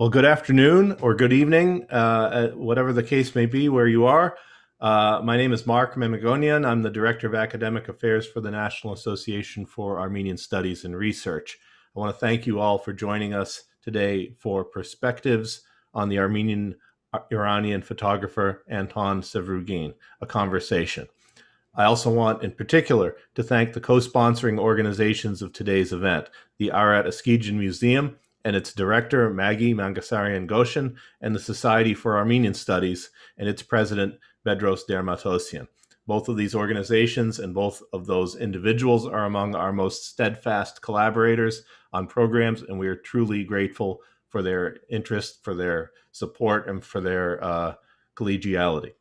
Well, good afternoon or good evening, uh, whatever the case may be where you are. Uh, my name is Mark Mamigonian. I'm the Director of Academic Affairs for the National Association for Armenian Studies and Research. I want to thank you all for joining us today for Perspectives on the Armenian uh, Iranian photographer Anton Sevruguin, a conversation. I also want, in particular, to thank the co sponsoring organizations of today's event the Ararat-Eskijian Museum and its director, Maggie Mangassarian Goshgarian, and the Society for Armenian Studies and its president, Bedross Der Matossian. Both of these organizations and both of those individuals are among our most steadfast collaborators on programs, and we are truly grateful for their interest, for their support, and for their uh, collegiality.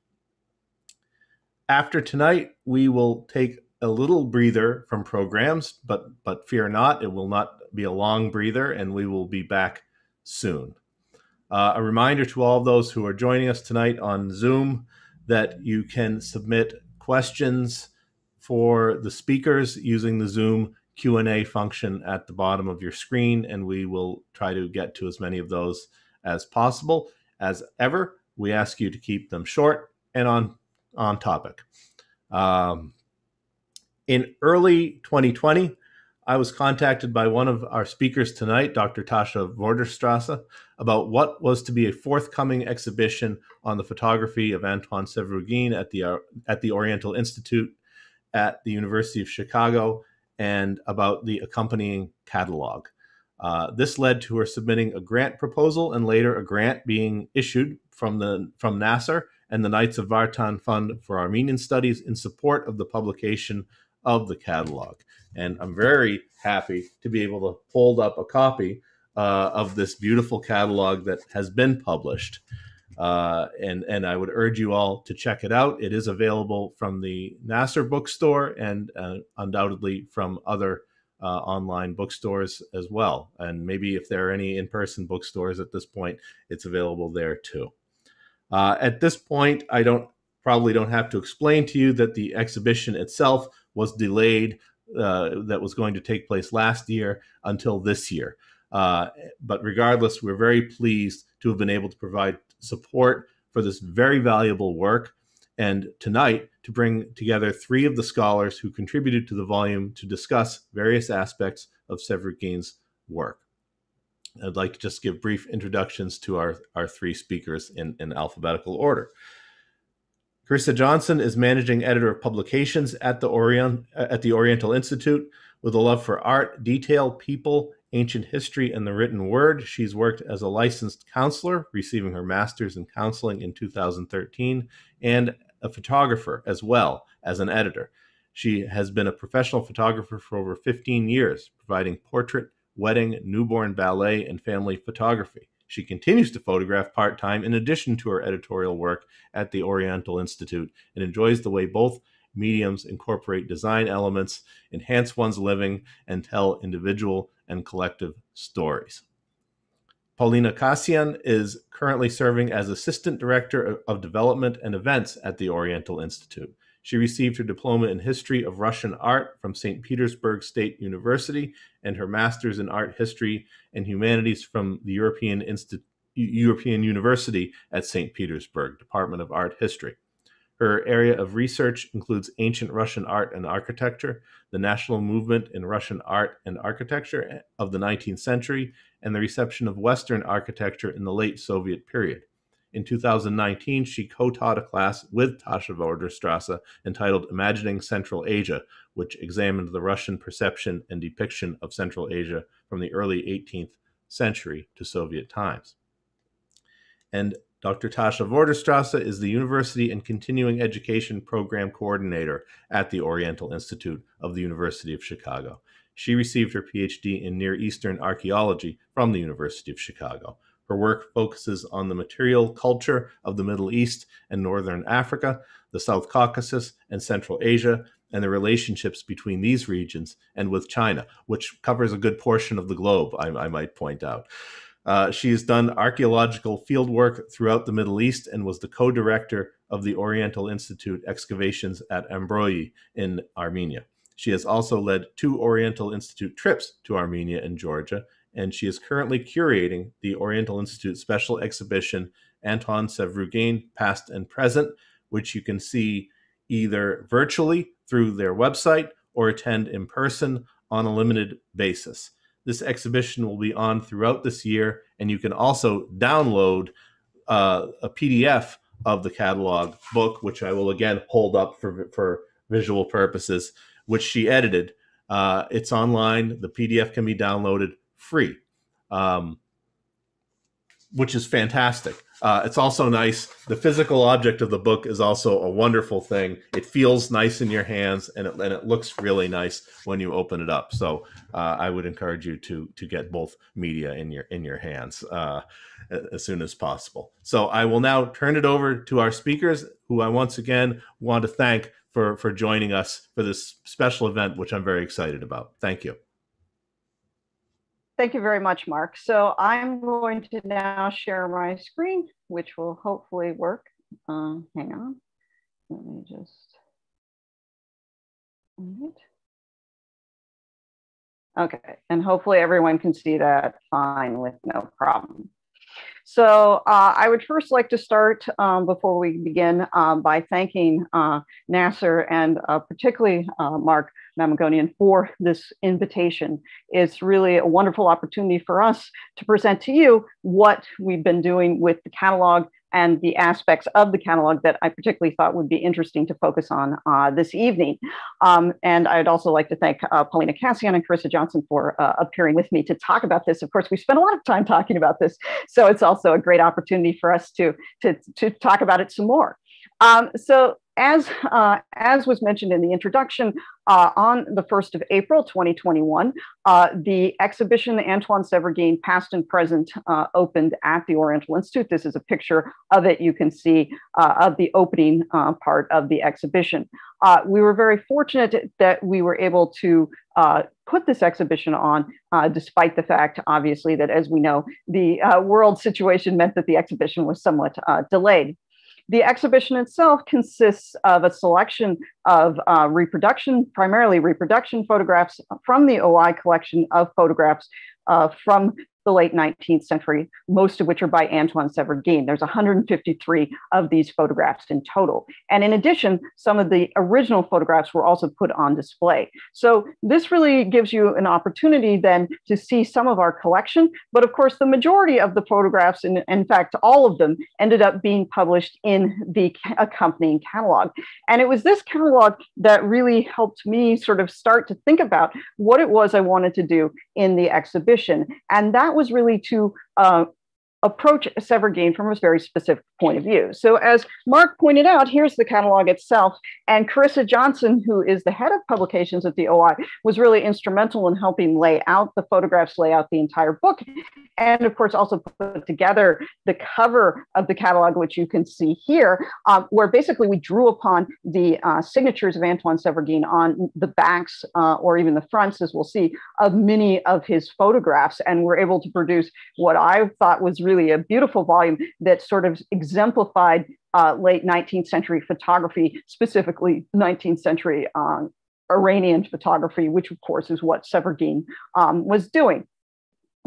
After tonight, we will take a little breather from programs, but but fear not, it will not be a long breather, and we will be back soon. Uh, a reminder to all of those who are joining us tonight on Zoom that you can submit questions for the speakers using the Zoom Q&A function at the bottom of your screen and we will try to get to as many of those as possible. As ever, we ask you to keep them short and on on topic. Um, in early 2020, I was contacted by one of our speakers tonight, Dr. Tasha Vorderstrasse, about what was to be a forthcoming exhibition on the photography of Antoine Sevruguin at the, uh, at the Oriental Institute at the University of Chicago and about the accompanying catalog. Uh, this led to her submitting a grant proposal and later a grant being issued from the from NAASR and the Knights of Vartan Fund for Armenian Studies in support of the publication of the catalog. And I'm very happy to be able to hold up a copy uh, of this beautiful catalog that has been published. Uh, and and I would urge you all to check it out. It is available from the NAASR bookstore and uh, undoubtedly from other uh, online bookstores as well. And maybe if there are any in-person bookstores at this point, it's available there too. Uh, at this point, I don't probably don't have to explain to you that the exhibition itself was delayed uh, that was going to take place last year until this year. Uh, but regardless, we're very pleased to have been able to provide support for this very valuable work. And tonight, to bring together three of the scholars who contributed to the volume to discuss various aspects of Sevruguin's work. I'd like to just give brief introductions to our, our three speakers in, in alphabetical order. Carissa Johnson is managing editor of publications at the Orient uh, at the Oriental Institute with a love for art, detail, people, ancient history, and the written word. She's worked as a licensed counselor, receiving her master's in counseling in 2013, and a photographer as well as an editor. She has been a professional photographer for over 15 years, providing portrait, wedding, newborn ballet, and family photography. She continues to photograph part time in addition to her editorial work at the Oriental Institute and enjoys the way both mediums incorporate design elements, enhance one's living, and tell individual and collective stories. Paulina Kassian is currently serving as Assistant Director of Development and Events at the Oriental Institute. She received her diploma in history of Russian art from St. Petersburg State University and her master's in art history and humanities from the European, Insti- European University at St. Petersburg, Department of Art History. Her area of research includes ancient Russian art and architecture, the national movement in Russian art and architecture of the 19th century, and the reception of Western architecture in the late Soviet period. In 2019, she co taught a class with Tasha Vorderstrasse entitled Imagining Central Asia, which examined the Russian perception and depiction of Central Asia from the early 18th century to Soviet times. And Dr. Tasha Vorderstrasse is the University and Continuing Education Program Coordinator at the Oriental Institute of the University of Chicago. She received her PhD in Near Eastern Archaeology from the University of Chicago. Her work focuses on the material culture of the Middle East and Northern Africa, the South Caucasus, and Central Asia, and the relationships between these regions and with China, which covers a good portion of the globe, I, I might point out. Uh, she has done archaeological fieldwork throughout the Middle East and was the co director of the Oriental Institute excavations at Ambroyi in Armenia. She has also led two Oriental Institute trips to Armenia and Georgia and she is currently curating the Oriental Institute special exhibition Anton Sevruguin, Past and Present, which you can see either virtually through their website or attend in person on a limited basis. This exhibition will be on throughout this year, and you can also download uh, a PDF of the catalog book, which I will again hold up for, for visual purposes, which she edited. Uh, it's online. The PDF can be downloaded free, um, which is fantastic. Uh, it's also nice. The physical object of the book is also a wonderful thing. It feels nice in your hands, and it, and it looks really nice when you open it up. So uh, I would encourage you to to get both media in your in your hands uh, as soon as possible. So I will now turn it over to our speakers, who I once again want to thank for for joining us for this special event, which I'm very excited about. Thank you. Thank you very much, Mark. So I'm going to now share my screen, which will hopefully work. Uh, hang on, let me just, Okay, and hopefully everyone can see that fine with no problem. So uh, I would first like to start um, before we begin um, by thanking uh, NAASR and uh, particularly uh, Mark Mamigonian for this invitation. It's really a wonderful opportunity for us to present to you what we've been doing with the catalog and the aspects of the catalog that I particularly thought would be interesting to focus on uh, this evening. Um, and I'd also like to thank uh, Paulina Cassian and Carissa Johnson for uh, appearing with me to talk about this. Of course, we spent a lot of time talking about this, so it's also a great opportunity for us to, to, to talk about it some more. Um, so as, uh, as was mentioned in the introduction, uh, on the 1st of April 2021, uh, the exhibition Antoine Sevruguin Past and Present uh, opened at the Oriental Institute. This is a picture of it you can see uh, of the opening uh, part of the exhibition. we were very fortunate that we were able to put this exhibition on, despite the fact, obviously, that as we know, the world situation meant that the exhibition was somewhat delayed. The exhibition itself consists of a selection of uh, reproduction, primarily reproduction photographs from the OI collection of photographs uh, from the late 19th century, most of which are by Antoine Sevruguin. There's 153 of these photographs in total. And in addition, some of the original photographs were also put on display. So this really gives you an opportunity then to see some of our collection. But of course, the majority of the photographs, and in fact, all of them, ended up being published in the accompanying catalog. And it was this catalog that really helped me sort of start to think about what it was I wanted to do in the exhibition. And that was really to uh, approach Sevruguin from a very specific point of view. So as Mark pointed out, here's the catalog itself. And Carissa Johnson, who is the head of publications at the OI, was really instrumental in helping lay out the photographs, lay out the entire book, and of course also put together the cover of the catalog, which you can see here, um, where basically we drew upon the uh, signatures of Antoine Sevruguin on the backs uh, or even the fronts, as we'll see, of many of his photographs. And we're able to produce what I thought was really a beautiful volume that sort of exemplified uh, late 19th century photography, specifically 19th century uh, Iranian photography, which of course is what Sevruguin um, was doing.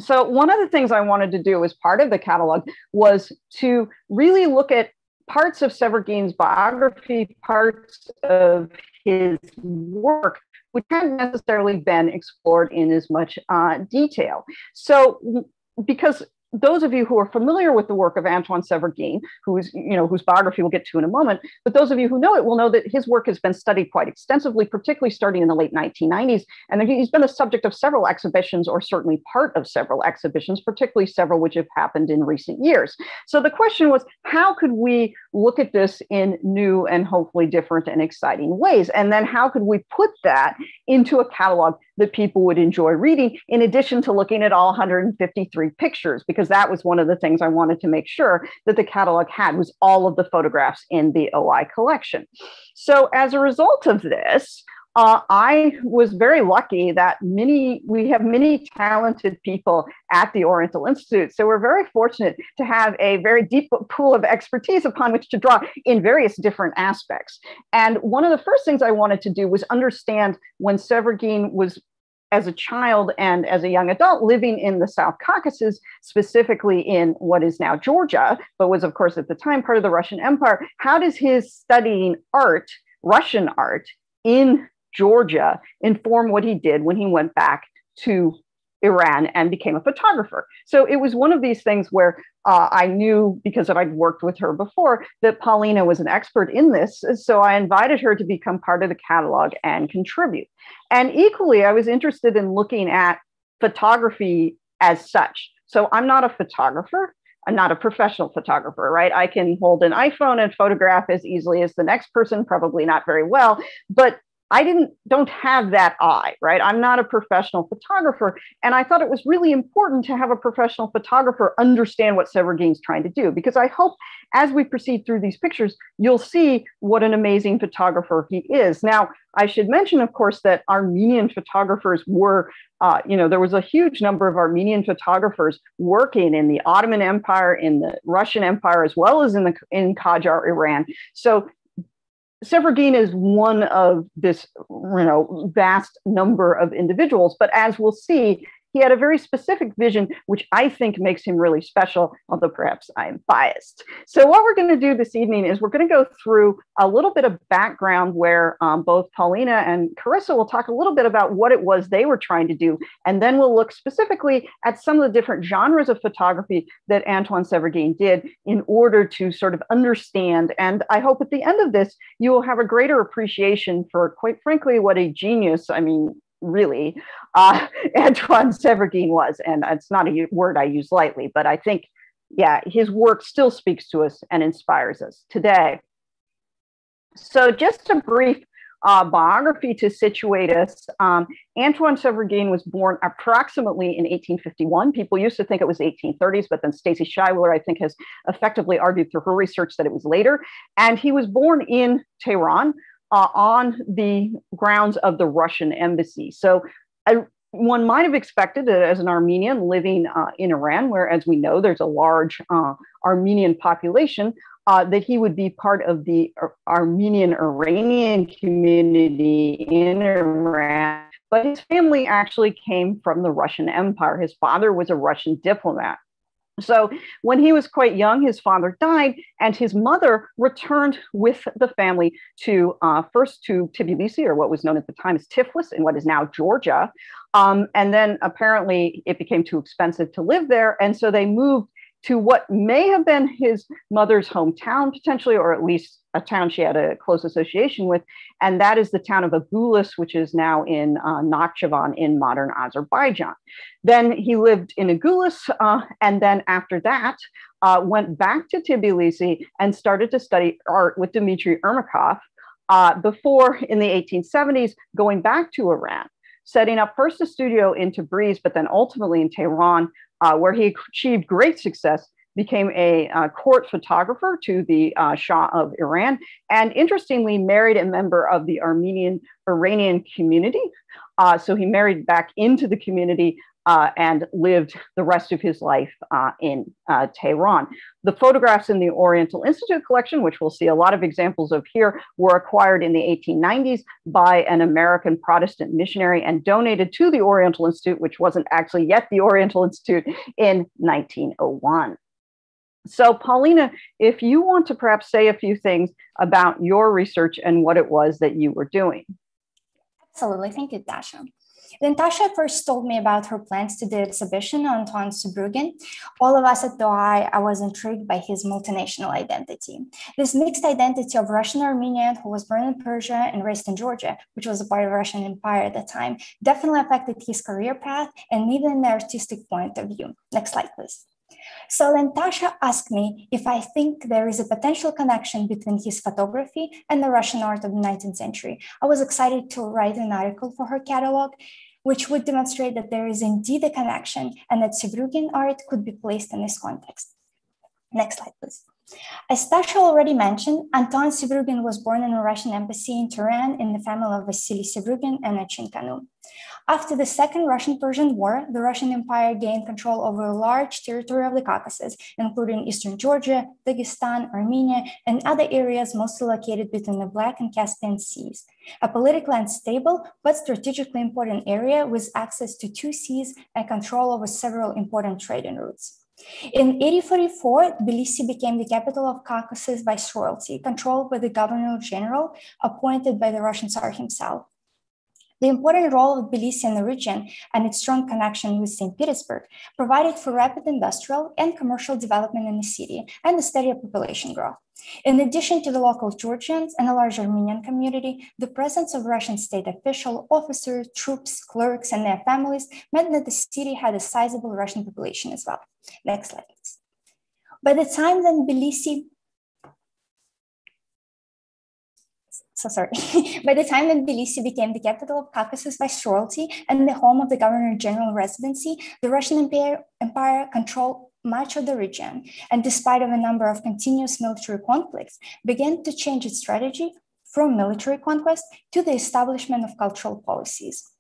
So one of the things I wanted to do as part of the catalog was to really look at parts of Sevruguin's biography, parts of his work, which hadn't necessarily been explored in as much uh, detail. So because those of you who are familiar with the work of Antoine Sevruguin, who's, you know, whose biography we'll get to in a moment, but those of you who know it will know that his work has been studied quite extensively, particularly starting in the late 1990s. And he's been the subject of several exhibitions, or certainly part of several exhibitions, particularly several which have happened in recent years. So the question was, how could we look at this in new and hopefully different and exciting ways? And then how could we put that into a catalog that people would enjoy reading, in addition to looking at all 153 pictures, because that was one of the things I wanted to make sure that the catalog had was all of the photographs in the OI collection. So as a result of this, uh, I was very lucky that many we have many talented people at the Oriental Institute. So we're very fortunate to have a very deep pool of expertise upon which to draw in various different aspects. And one of the first things I wanted to do was understand when Sevruguin was as a child and as a young adult living in the South Caucasus, specifically in what is now Georgia, but was, of course, at the time part of the Russian Empire, how does his studying art, Russian art, in Georgia inform what he did when he went back to Iran and became a photographer. So it was one of these things where uh, I knew because I'd worked with her before that Paulina was an expert in this. So I invited her to become part of the catalog and contribute. And equally, I was interested in looking at photography as such. So I'm not a photographer. I'm not a professional photographer, right? I can hold an iPhone and photograph as easily as the next person, probably not very well, but I didn't don't have that eye, right? I'm not a professional photographer, and I thought it was really important to have a professional photographer understand what Sevruguin's trying to do because I hope as we proceed through these pictures, you'll see what an amazing photographer he is. Now, I should mention, of course, that Armenian photographers were, uh, you know, there was a huge number of Armenian photographers working in the Ottoman Empire, in the Russian Empire, as well as in the in Qajar, Iran. So Sevruguin is one of this, you know, vast number of individuals. But as we'll see, he had a very specific vision, which I think makes him really special, although perhaps I am biased. So, what we're going to do this evening is we're going to go through a little bit of background where um, both Paulina and Carissa will talk a little bit about what it was they were trying to do. And then we'll look specifically at some of the different genres of photography that Antoine Sevruguin did in order to sort of understand. And I hope at the end of this, you will have a greater appreciation for, quite frankly, what a genius, I mean, really, uh, Antoine Sevruguin was. And it's not a word I use lightly, but I think, yeah, his work still speaks to us and inspires us today. So, just a brief uh, biography to situate us. Um, Antoine Sevruguin was born approximately in 1851. People used to think it was 1830s, but then Stacy Schuyler, I think, has effectively argued through her research that it was later. And he was born in Tehran, uh, on the grounds of the Russian embassy. So I, one might have expected that as an Armenian living uh, in Iran, where, as we know, there's a large uh, Armenian population, uh, that he would be part of the Ar- Armenian Iranian community in Iran. But his family actually came from the Russian Empire. His father was a Russian diplomat. So, when he was quite young, his father died, and his mother returned with the family to uh, first to Tbilisi, or what was known at the time as Tiflis, in what is now Georgia. Um, and then apparently it became too expensive to live there. And so they moved to what may have been his mother's hometown, potentially, or at least a town she had a close association with, and that is the town of Agulis, which is now in uh, Nakhchivan in modern Azerbaijan. Then he lived in Agulis, uh, and then after that, uh, went back to Tbilisi and started to study art with Dmitry Ermakov. Uh, before in the 1870s, going back to Iran, setting up first a studio in Tabriz, but then ultimately in Tehran, uh, where he achieved great success became a uh, court photographer to the uh, Shah of Iran, and interestingly, married a member of the Armenian Iranian community. Uh, so he married back into the community uh, and lived the rest of his life uh, in uh, Tehran. The photographs in the Oriental Institute collection, which we'll see a lot of examples of here, were acquired in the 1890s by an American Protestant missionary and donated to the Oriental Institute, which wasn't actually yet the Oriental Institute, in 1901. So, Paulina, if you want to perhaps say a few things about your research and what it was that you were doing. Absolutely. Thank you, Dasha. When Tasha first told me about her plans to do exhibition on Antoine Sevruguin. All of us at DOI, I was intrigued by his multinational identity. This mixed identity of Russian Armenian who was born in Persia and raised in Georgia, which was a part of the Russian Empire at the time, definitely affected his career path and even the artistic point of view. Next slide, please. So then Tasha asked me if I think there is a potential connection between his photography and the Russian art of the 19th century. I was excited to write an article for her catalog, which would demonstrate that there is indeed a connection and that Sevruguin art could be placed in this context. Next slide, please. As Tasha already mentioned, Anton Sevruguin was born in a Russian embassy in Tehran in the family of Vasily Sevruguin and Achin Khanum. After the Second Russian-Persian War, the Russian Empire gained control over a large territory of the Caucasus, including eastern Georgia, Dagestan, Armenia, and other areas mostly located between the Black and Caspian Seas. A politically unstable but strategically important area with access to two seas and control over several important trading routes. In 1844, Tbilisi became the capital of Caucasus viceroyalty, controlled by the governor general appointed by the Russian Tsar himself. The important role of Tbilisi in the region and its strong connection with St. Petersburg provided for rapid industrial and commercial development in the city and the steady population growth. In addition to the local Georgians and a large Armenian community, the presence of Russian state official, officers, troops, clerks, and their families meant that the city had a sizable Russian population as well. Next slide, please. By the time that Tbilisi so sorry. By the time that Tbilisi became the capital of Caucasus viceroyalty and the home of the governor general residency, the Russian Empire, Empire controlled much of the region, and despite of a number of continuous military conflicts, began to change its strategy from military conquest to the establishment of cultural policies.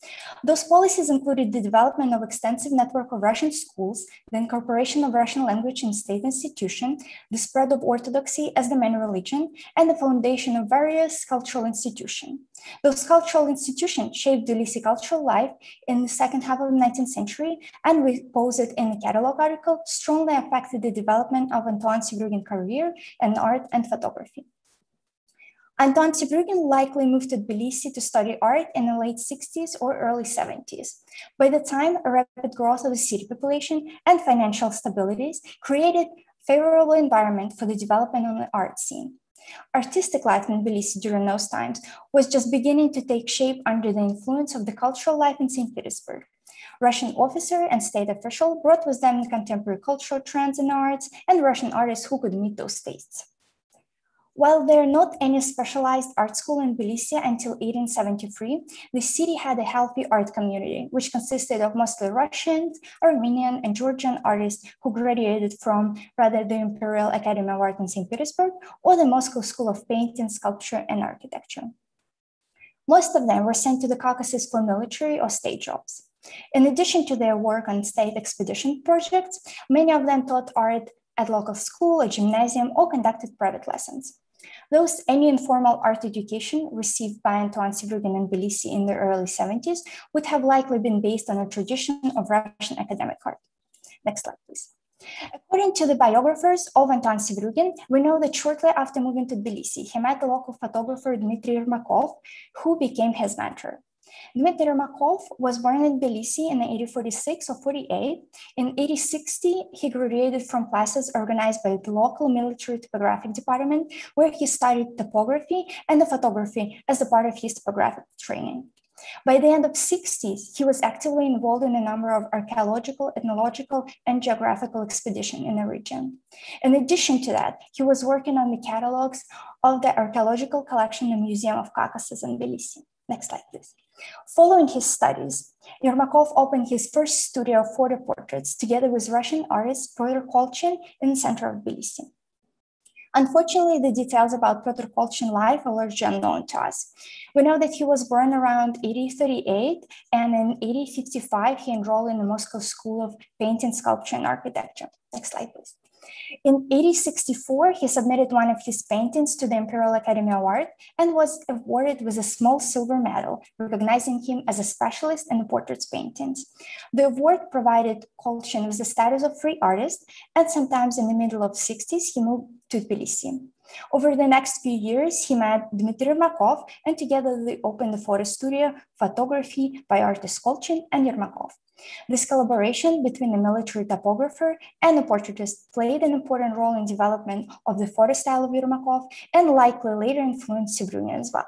Those policies included the development of extensive network of Russian schools, the incorporation of Russian language in state institutions, the spread of Orthodoxy as the main religion, and the foundation of various cultural institutions. Those cultural institutions shaped Tbilisi cultural life in the second half of the 19th century, and we pose it in the catalog article, strongly affected the development of Anton Sevruguin's career in art and photography. Anton Sevruguin likely moved to Tbilisi to study art in the late 60s or early 70s. By the time, a rapid growth of the city population and financial stabilities created favorable environment for the development of the art scene. Artistic life in Tbilisi during those times was just beginning to take shape under the influence of the cultural life in St. Petersburg. Russian officer and state official brought with them contemporary cultural trends in arts and Russian artists who could meet those tastes. While there are not any specialized art school in Tbilisi until 1873, the city had a healthy art community, which consisted of mostly Russian, Armenian, and Georgian artists who graduated from rather the Imperial Academy of Art in St. Petersburg or the Moscow School of Painting, Sculpture, and Architecture. Most of them were sent to the Caucasus for military or state jobs. In addition to their work on state expedition projects, many of them taught art at local school, a gymnasium, or conducted private lessons. Thus, any informal art education received by Antoine Sevruguin and Tbilisi in the early 70s would have likely been based on a tradition of Russian academic art. Next slide, please. According to the biographers of Anton Sevruguin, we know that shortly after moving to Tbilisi, he met the local photographer Dmitry Yermakov, who became his mentor. Dmitry Yermakov was born in Tbilisi in 1846 or 48. In 1860, he graduated from classes organized by the local military topographic department, where he studied topography and the photography as a part of his topographic training. By the end of 60s, he was actively involved in a number of archaeological, ethnological, and geographical expeditions in the region. In addition to that, he was working on the catalogs of the archaeological collection the Museum of Caucasus in Tbilisi. Next slide, please. Following his studies, Yermakov opened his first studio of photo portraits together with Russian artist Pyotr Kolchin in the center of Tbilisi. Unfortunately, the details about Pyotr Kolchin life are largely unknown to us. We know that he was born around 1838, and in 1855, he enrolled in the Moscow School of Painting, Sculpture, and Architecture. Next slide, please. In 1864, he submitted one of his paintings to the Imperial Academy of and was awarded with a small silver medal, recognizing him as a specialist in portraits paintings. The award provided Kolchin with the status of free artist, and sometimes in the middle of 60s, he moved to Tbilisi. Over the next few years, he met Dmitry Yermakov, and together they opened the photo studio Photography by artist Kolchin and Yermakov. This collaboration between the military topographer and the portraitist played an important role in development of the photo style of Yermakov and likely later influenced Sevruguin as well.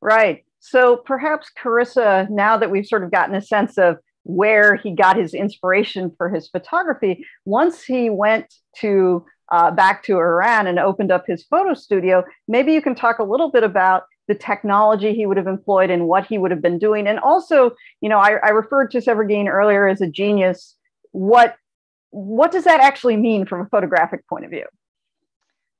Right. So perhaps Carissa, now that we've sort of gotten a sense of where he got his inspiration for his photography, once he went to uh, back to Iran and opened up his photo studio, maybe you can talk a little bit about the technology he would have employed and what he would have been doing. And also, you know, I, I referred to Sevruguin earlier as a genius. What what does that actually mean from a photographic point of view?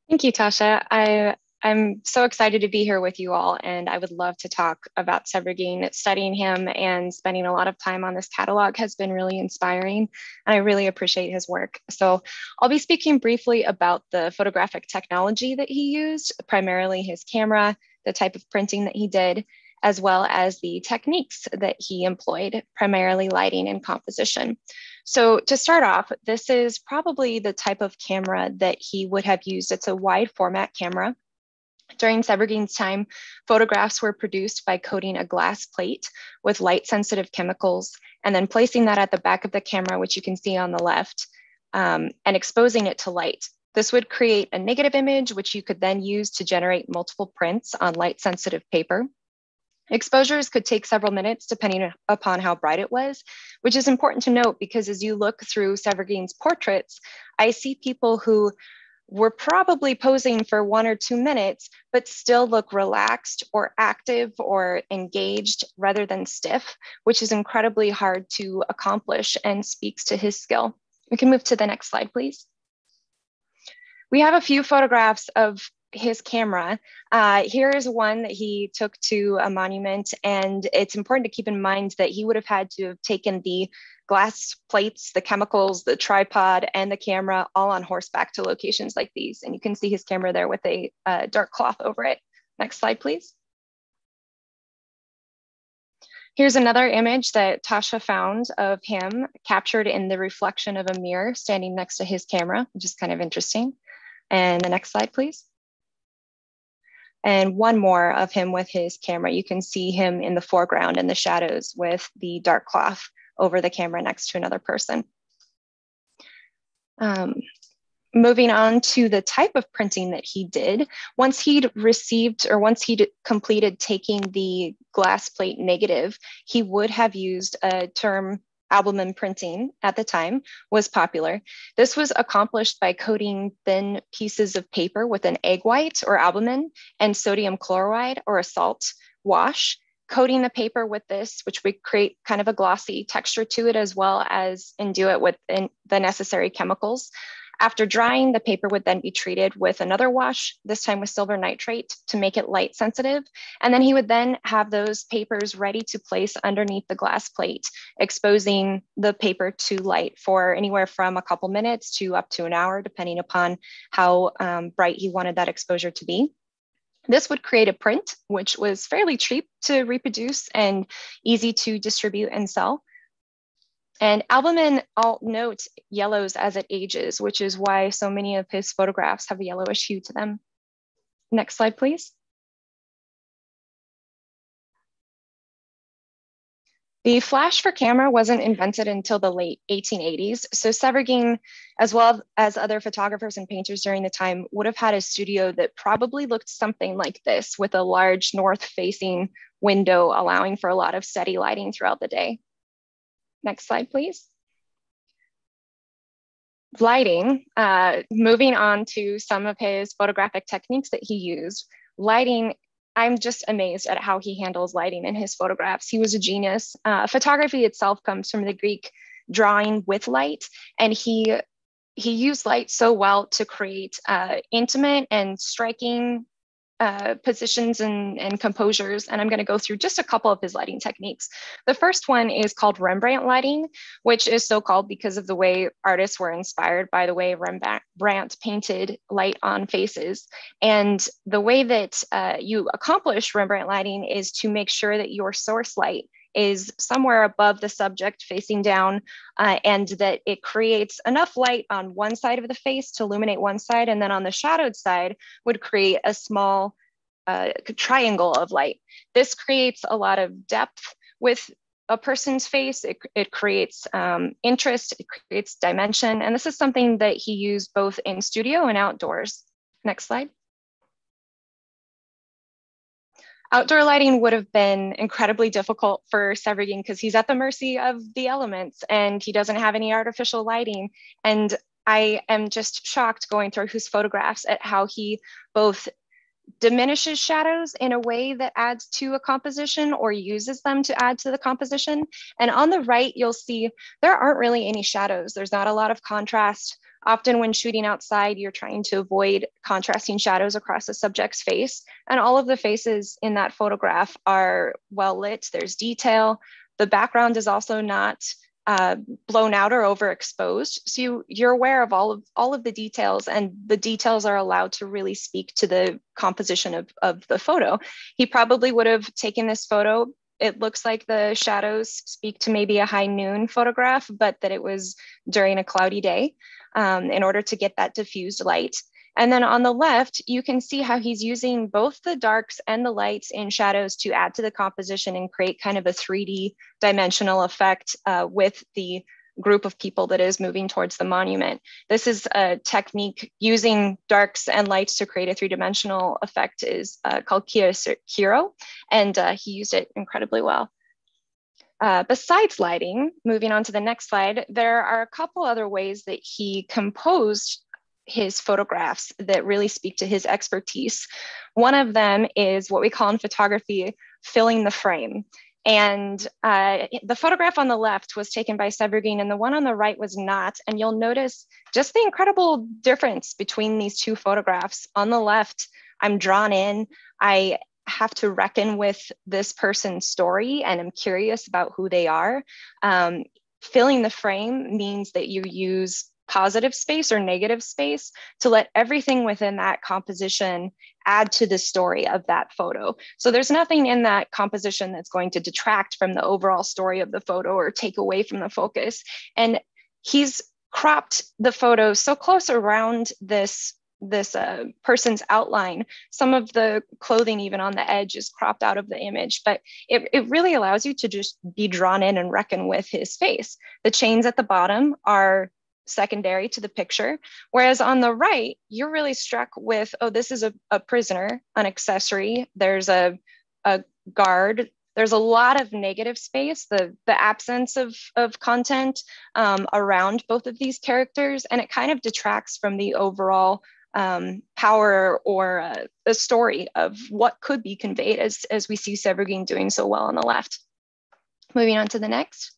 Thank you, Tasha. I I'm so excited to be here with you all, and I would love to talk about Sevruguin. Studying him and spending a lot of time on this catalog has been really inspiring, and I really appreciate his work. So I'll be speaking briefly about the photographic technology that he used, primarily his camera, the type of printing that he did, as well as the techniques that he employed, primarily lighting and composition. So to start off, this is probably the type of camera that he would have used. It's a wide format camera during Sevruguin's time, photographs were produced by coating a glass plate with light sensitive chemicals and then placing that at the back of the camera, which you can see on the left, um, and exposing it to light. This would create a negative image, which you could then use to generate multiple prints on light sensitive paper. Exposures could take several minutes depending upon how bright it was, which is important to note because as you look through Sevruguin's portraits, I see people who we're probably posing for one or two minutes, but still look relaxed or active or engaged rather than stiff, which is incredibly hard to accomplish and speaks to his skill. We can move to the next slide, please. We have a few photographs of his camera. Uh, here is one that he took to a monument, and it's important to keep in mind that he would have had to have taken the glass plates, the chemicals, the tripod, and the camera all on horseback to locations like these. And you can see his camera there with a uh, dark cloth over it. Next slide, please. Here's another image that Tasha found of him captured in the reflection of a mirror standing next to his camera, which is kind of interesting. And the next slide, please. And one more of him with his camera. You can see him in the foreground in the shadows with the dark cloth over the camera next to another person. Um, moving on to the type of printing that he did, once he'd received or once he'd completed taking the glass plate negative, he would have used a term albumen printing at the time was popular. This was accomplished by coating thin pieces of paper with an egg white or albumen and sodium chloride or a salt wash coating the paper with this, which would create kind of a glossy texture to it as well as endue it with the necessary chemicals. After drying, the paper would then be treated with another wash, this time with silver nitrate to make it light sensitive. And then he would then have those papers ready to place underneath the glass plate, exposing the paper to light for anywhere from a couple minutes to up to an hour, depending upon how um, bright he wanted that exposure to be. This would create a print, which was fairly cheap to reproduce and easy to distribute and sell. And albumen, I'll note, yellows as it ages, which is why so many of his photographs have a yellowish hue to them. Next slide, please. The flash for camera wasn't invented until the late 1880s. So Sevruguin, as well as other photographers and painters during the time, would have had a studio that probably looked something like this with a large north facing window, allowing for a lot of steady lighting throughout the day. Next slide, please. Lighting, uh, moving on to some of his photographic techniques that he used. Lighting I'm just amazed at how he handles lighting in his photographs. He was a genius. Uh, photography itself comes from the Greek drawing with light, and he he used light so well to create uh, intimate and striking uh, positions and, and composures, and I'm going to go through just a couple of his lighting techniques. The first one is called Rembrandt lighting, which is so called because of the way artists were inspired by the way Rembrandt painted light on faces. And the way that uh, you accomplish Rembrandt lighting is to make sure that your source light is somewhere above the subject facing down uh, and that it creates enough light on one side of the face to illuminate one side and then on the shadowed side would create a small uh, triangle of light. This creates a lot of depth with a person's face. It, it creates um, interest, it creates dimension. And this is something that he used both in studio and outdoors. Next slide. Outdoor lighting would have been incredibly difficult for Sevruguin because he's at the mercy of the elements and he doesn't have any artificial lighting. And I am just shocked going through his photographs at how he both diminishes shadows in a way that adds to a composition or uses them to add to the composition. And on the right, you'll see there aren't really any shadows. There's not a lot of contrast Often when shooting outside, you're trying to avoid contrasting shadows across a subject's face. And all of the faces in that photograph are well lit, there's detail. The background is also not uh, blown out or overexposed. So you, you're aware of all of all of the details and the details are allowed to really speak to the composition of, of the photo. He probably would have taken this photo. It looks like the shadows speak to maybe a high noon photograph, but that it was during a cloudy day um, in order to get that diffused light. And then on the left, you can see how he's using both the darks and the lights in shadows to add to the composition and create kind of a 3D dimensional effect uh, with the group of people that is moving towards the monument. This is a technique using darks and lights to create a three-dimensional effect is uh, called Chiaroscuro, and uh, he used it incredibly well. Uh, besides lighting, moving on to the next slide, there are a couple other ways that he composed his photographs that really speak to his expertise. One of them is what we call in photography filling the frame. And uh, the photograph on the left was taken by Sevruguin, and the one on the right was not. And you'll notice just the incredible difference between these two photographs. On the left, I'm drawn in. I have to reckon with this person's story and I'm curious about who they are. Um, filling the frame means that you use positive space or negative space to let everything within that composition add to the story of that photo. So there's nothing in that composition that's going to detract from the overall story of the photo or take away from the focus. And he's cropped the photo so close around this this uh, person's outline. Some of the clothing, even on the edge, is cropped out of the image, but it, it really allows you to just be drawn in and reckon with his face. The chains at the bottom are secondary to the picture. Whereas on the right, you're really struck with, oh, this is a, a prisoner, an accessory. There's a, a guard. There's a lot of negative space, the, the absence of, of content um, around both of these characters, and it kind of detracts from the overall um, power or uh, the story of what could be conveyed as, as we see Sevruguin doing so well on the left. Moving on to the next.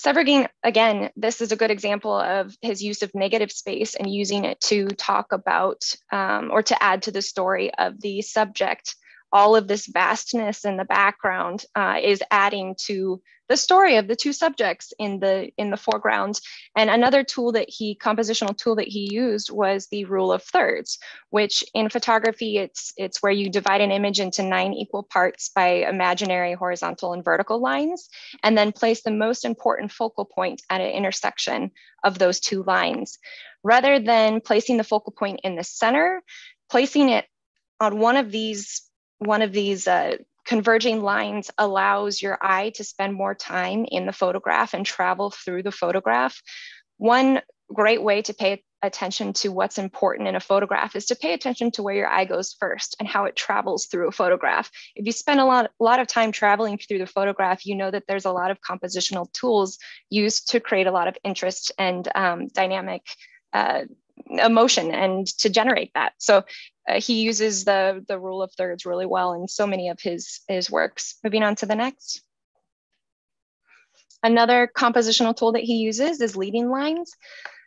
Sevruguin, again, this is a good example of his use of negative space and using it to talk about um, or to add to the story of the subject all of this vastness in the background uh, is adding to the story of the two subjects in the in the foreground. And another tool that he compositional tool that he used was the rule of thirds which in photography it's it's where you divide an image into nine equal parts by imaginary horizontal and vertical lines and then place the most important focal point at an intersection of those two lines. Rather than placing the focal point in the center placing it on one of these one of these uh, converging lines allows your eye to spend more time in the photograph and travel through the photograph. One great way to pay attention to what's important in a photograph is to pay attention to where your eye goes first and how it travels through a photograph. If you spend a lot, a lot of time traveling through the photograph, you know that there's a lot of compositional tools used to create a lot of interest and um, dynamic uh, emotion and to generate that. So uh, he uses the, the rule of thirds really well in so many of his, his works. Moving on to the next. Another compositional tool that he uses is leading lines.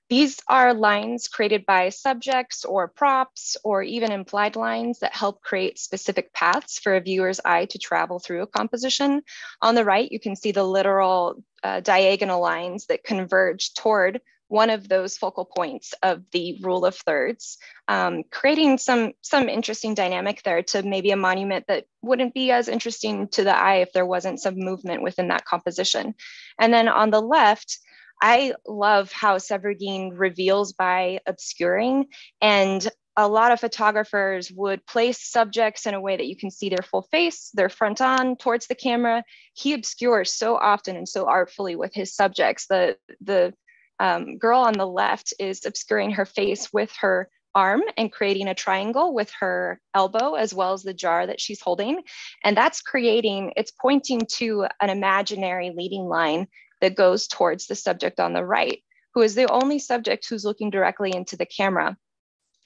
These are lines created by subjects or props or even implied lines that help create specific paths for a viewer's eye to travel through a composition. On the right, you can see the literal uh, diagonal lines that converge toward one of those focal points of the rule of thirds, um, creating some, some interesting dynamic there to maybe a monument that wouldn't be as interesting to the eye if there wasn't some movement within that composition. And then on the left, I love how Sevruguin reveals by obscuring and a lot of photographers would place subjects in a way that you can see their full face, their front on towards the camera. He obscures so often and so artfully with his subjects. The, the um, girl on the left is obscuring her face with her arm and creating a triangle with her elbow as well as the jar that she's holding. And that's creating, it's pointing to an imaginary leading line that goes towards the subject on the right, who is the only subject who's looking directly into the camera.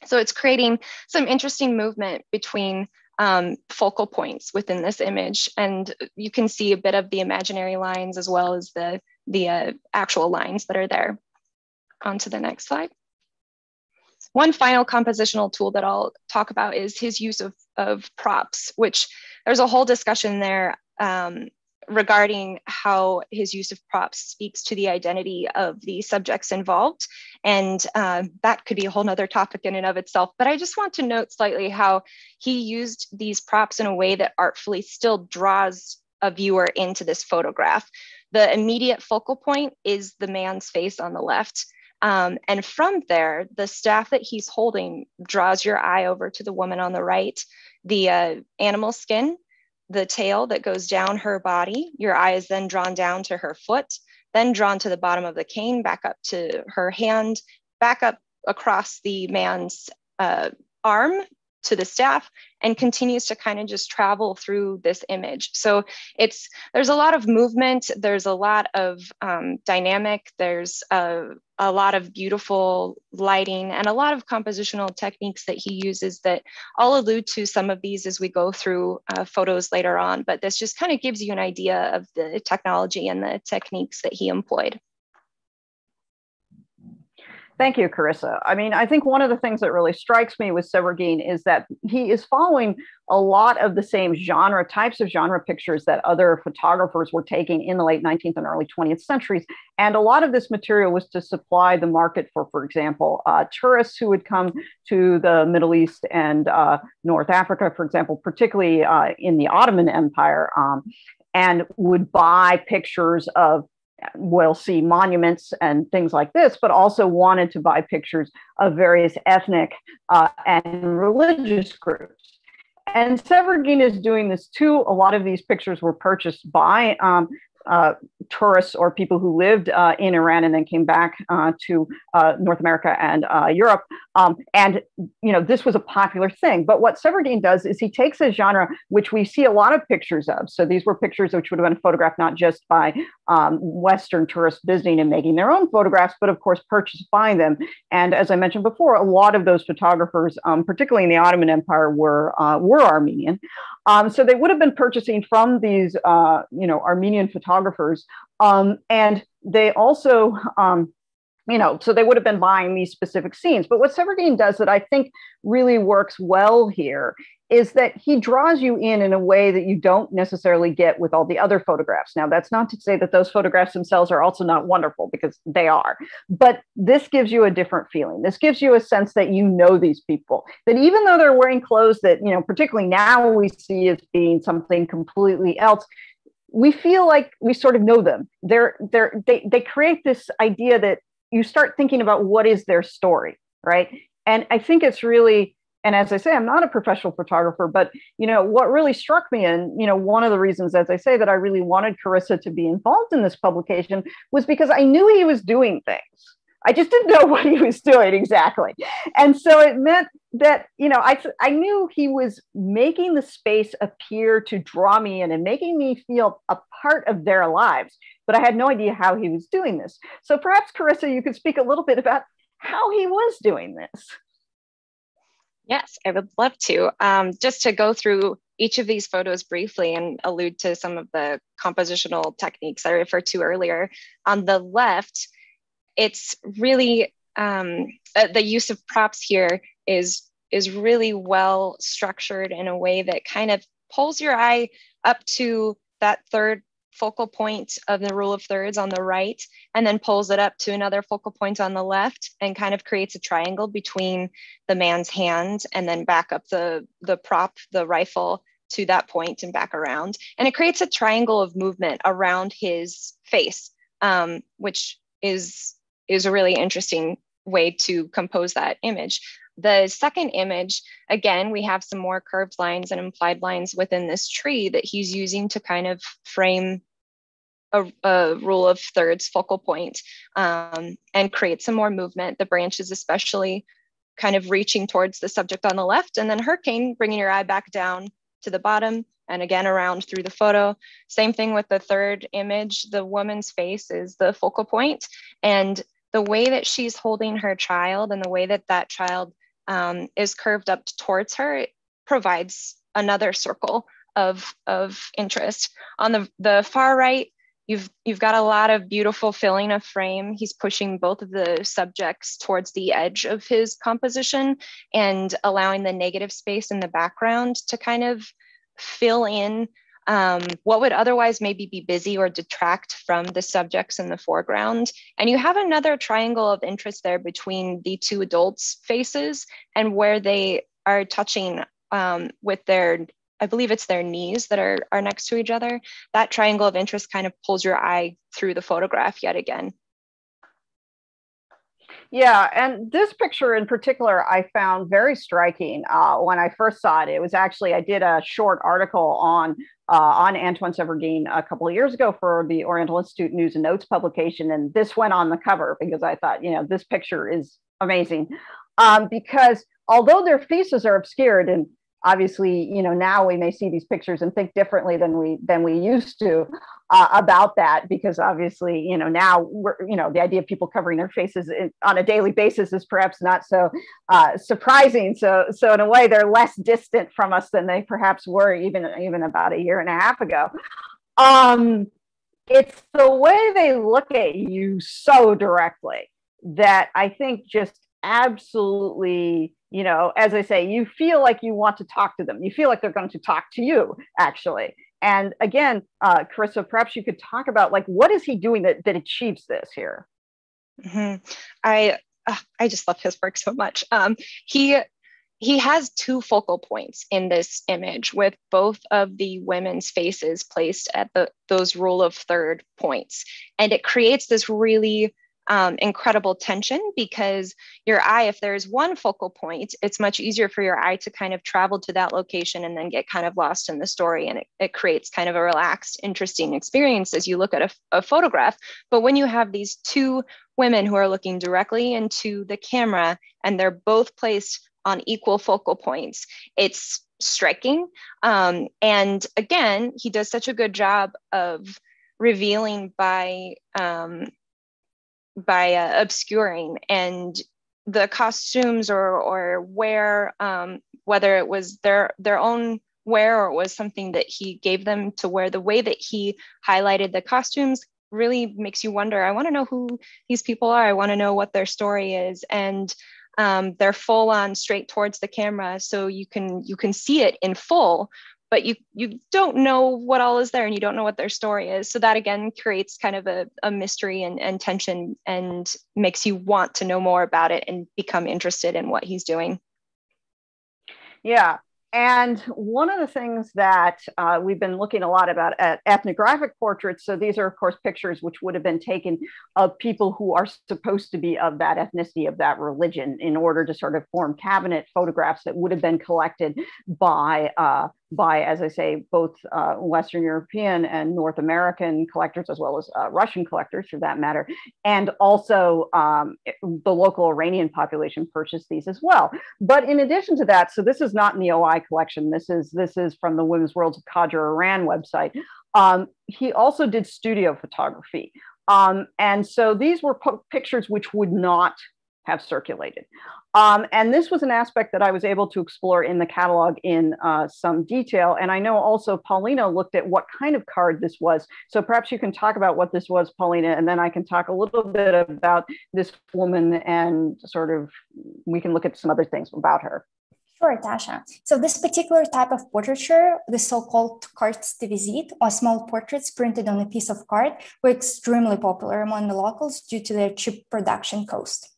So it's creating some interesting movement between um, focal points within this image. And you can see a bit of the imaginary lines as well as the the uh, actual lines that are there. On to the next slide. One final compositional tool that I'll talk about is his use of, of props, which there's a whole discussion there um, regarding how his use of props speaks to the identity of the subjects involved. And uh, that could be a whole nother topic in and of itself. But I just want to note slightly how he used these props in a way that artfully still draws a viewer into this photograph. The immediate focal point is the man's face on the left. Um, and from there, the staff that he's holding draws your eye over to the woman on the right. The uh, animal skin the tail that goes down her body. Your eye is then drawn down to her foot, then drawn to the bottom of the cane, back up to her hand, back up across the man's uh, arm to the staff and continues to kind of just travel through this image. So it's there's a lot of movement. There's a lot of um, dynamic. There's a, a lot of beautiful lighting and a lot of compositional techniques that he uses that i'll allude to some of these as we go through uh, photos later on but this just kind of gives you an idea of the technology and the techniques that he employed Thank you, Carissa. I mean, I think one of the things that really strikes me with Sevruguin is that he is following a lot of the same genre, types of genre pictures that other photographers were taking in the late 19th and early 20th centuries. And a lot of this material was to supply the market for, for example, uh, tourists who would come to the Middle East and uh, North Africa, for example, particularly uh, in the Ottoman Empire. Um, and would buy pictures of will see monuments and things like this, but also wanted to buy pictures of various ethnic uh, and religious groups. And Sevruguin is doing this too. A lot of these pictures were purchased by um, uh, tourists or people who lived uh, in Iran and then came back uh, to uh, North America and uh, Europe. Um, and you know this was a popular thing. But what Sevruguin does is he takes a genre which we see a lot of pictures of. So these were pictures which would have been photographed not just by um, Western tourists visiting and making their own photographs, but of course purchased by them. And as I mentioned before, a lot of those photographers, um, particularly in the Ottoman Empire, were uh, were Armenian. Um, so they would have been purchasing from these, you know, Armenian photographers, um, and they also, um, you know, so they would have been buying these specific scenes. But what Sevruguin does that I think really works well here is that he draws you in in a way that you don't necessarily get with all the other photographs. Now, that's not to say that those photographs themselves are also not wonderful because they are, but this gives you a different feeling. This gives you a sense that you know these people, that even though they're wearing clothes that, you know, particularly now we see as being something completely else, we feel like we sort of know them. They're, they're, they, they create this idea that you start thinking about what is their story, right? And I think it's really, and as i say i'm not a professional photographer but you know what really struck me and you know one of the reasons as i say that i really wanted carissa to be involved in this publication was because i knew he was doing things i just didn't know what he was doing exactly and so it meant that you know i i knew he was making the space appear to draw me in and making me feel a part of their lives but i had no idea how he was doing this so perhaps carissa you could speak a little bit about how he was doing this Yes, I would love to. Um, just to go through each of these photos briefly and allude to some of the compositional techniques I referred to earlier. On the left, it's really um, uh, the use of props here is is really well structured in a way that kind of pulls your eye up to that third focal point of the rule of thirds on the right and then pulls it up to another focal point on the left and kind of creates a triangle between the man's hand and then back up the the prop the rifle to that point and back around. And it creates a triangle of movement around his face um, which is is a really interesting way to compose that image the second image, again, we have some more curved lines and implied lines within this tree that he's using to kind of frame a, a rule of thirds focal point, um, and create some more movement. The branches, especially kind of reaching towards the subject on the left, and then hurricane, bringing your eye back down to the bottom and again around through the photo. Same thing with the third image. The woman's face is the focal point, and the way that she's holding her child and the way that that child um, is curved up towards her provides another circle of, of interest. On the, the far right, You've you've got a lot of beautiful filling of frame. He's pushing both of the subjects towards the edge of his composition and allowing the negative space in the background to kind of fill in um, what would otherwise maybe be busy or detract from the subjects in the foreground. And you have another triangle of interest there between the two adults' faces and where they are touching um, with their I believe it's their knees that are, are next to each other. That triangle of interest kind of pulls your eye through the photograph yet again. Yeah, and this picture in particular, I found very striking uh, when I first saw it. It was actually I did a short article on uh, on Antoine Sevruguin a couple of years ago for the Oriental Institute News and Notes publication, and this went on the cover because I thought, you know, this picture is amazing. Um, because although their faces are obscured and obviously you know now we may see these pictures and think differently than we than we used to uh, about that because obviously you know now we're you know the idea of people covering their faces in, on a daily basis is perhaps not so uh, surprising so so in a way they're less distant from us than they perhaps were even even about a year and a half ago um it's the way they look at you so directly that i think just absolutely you know, as I say, you feel like you want to talk to them. You feel like they're going to talk to you, actually. And again, uh, Carissa, perhaps you could talk about like what is he doing that that achieves this here? Mm-hmm. I uh, I just love his work so much. Um, he he has two focal points in this image with both of the women's faces placed at the those rule of third points and it creates this really um, incredible tension because your eye, if there's one focal point, it's much easier for your eye to kind of travel to that location and then get kind of lost in the story. And it, it creates kind of a relaxed, interesting experience as you look at a, a photograph. But when you have these two women who are looking directly into the camera and they're both placed on equal focal points, it's striking. Um, and again, he does such a good job of revealing by um, by uh, obscuring and the costumes or or wear um, whether it was their their own wear or was something that he gave them to wear the way that he highlighted the costumes really makes you wonder i want to know who these people are. I want to know what their story is. And um, they're full on straight towards the camera so you can you can see it in full but you you don't know what all is there and you don't know what their story is. So that again creates kind of a, a mystery and, and tension and makes you want to know more about it and become interested in what he's doing. Yeah. And one of the things that uh, we've been looking a lot about at ethnographic portraits, so these are, of course, pictures which would have been taken of people who are supposed to be of that ethnicity, of that religion, in order to sort of form cabinet photographs that would have been collected by uh, by, as I say, both uh, Western European and North American collectors, as well as uh, Russian collectors for that matter. And also um, the local Iranian population purchased these as well. But in addition to that, so this is not in the OI collection, this is, this is from the Women's Worlds of Qajar Iran website. Um, he also did studio photography. Um, and so these were pictures which would not have circulated. Um, and this was an aspect that I was able to explore in the catalog in uh, some detail. And I know also Paulina looked at what kind of card this was. So perhaps you can talk about what this was, Paulina, and then I can talk a little bit about this woman and sort of we can look at some other things about her. Sure, Tasha. So this particular type of portraiture, the so-called cartes de visite, or small portraits printed on a piece of card, were extremely popular among the locals due to their cheap production cost.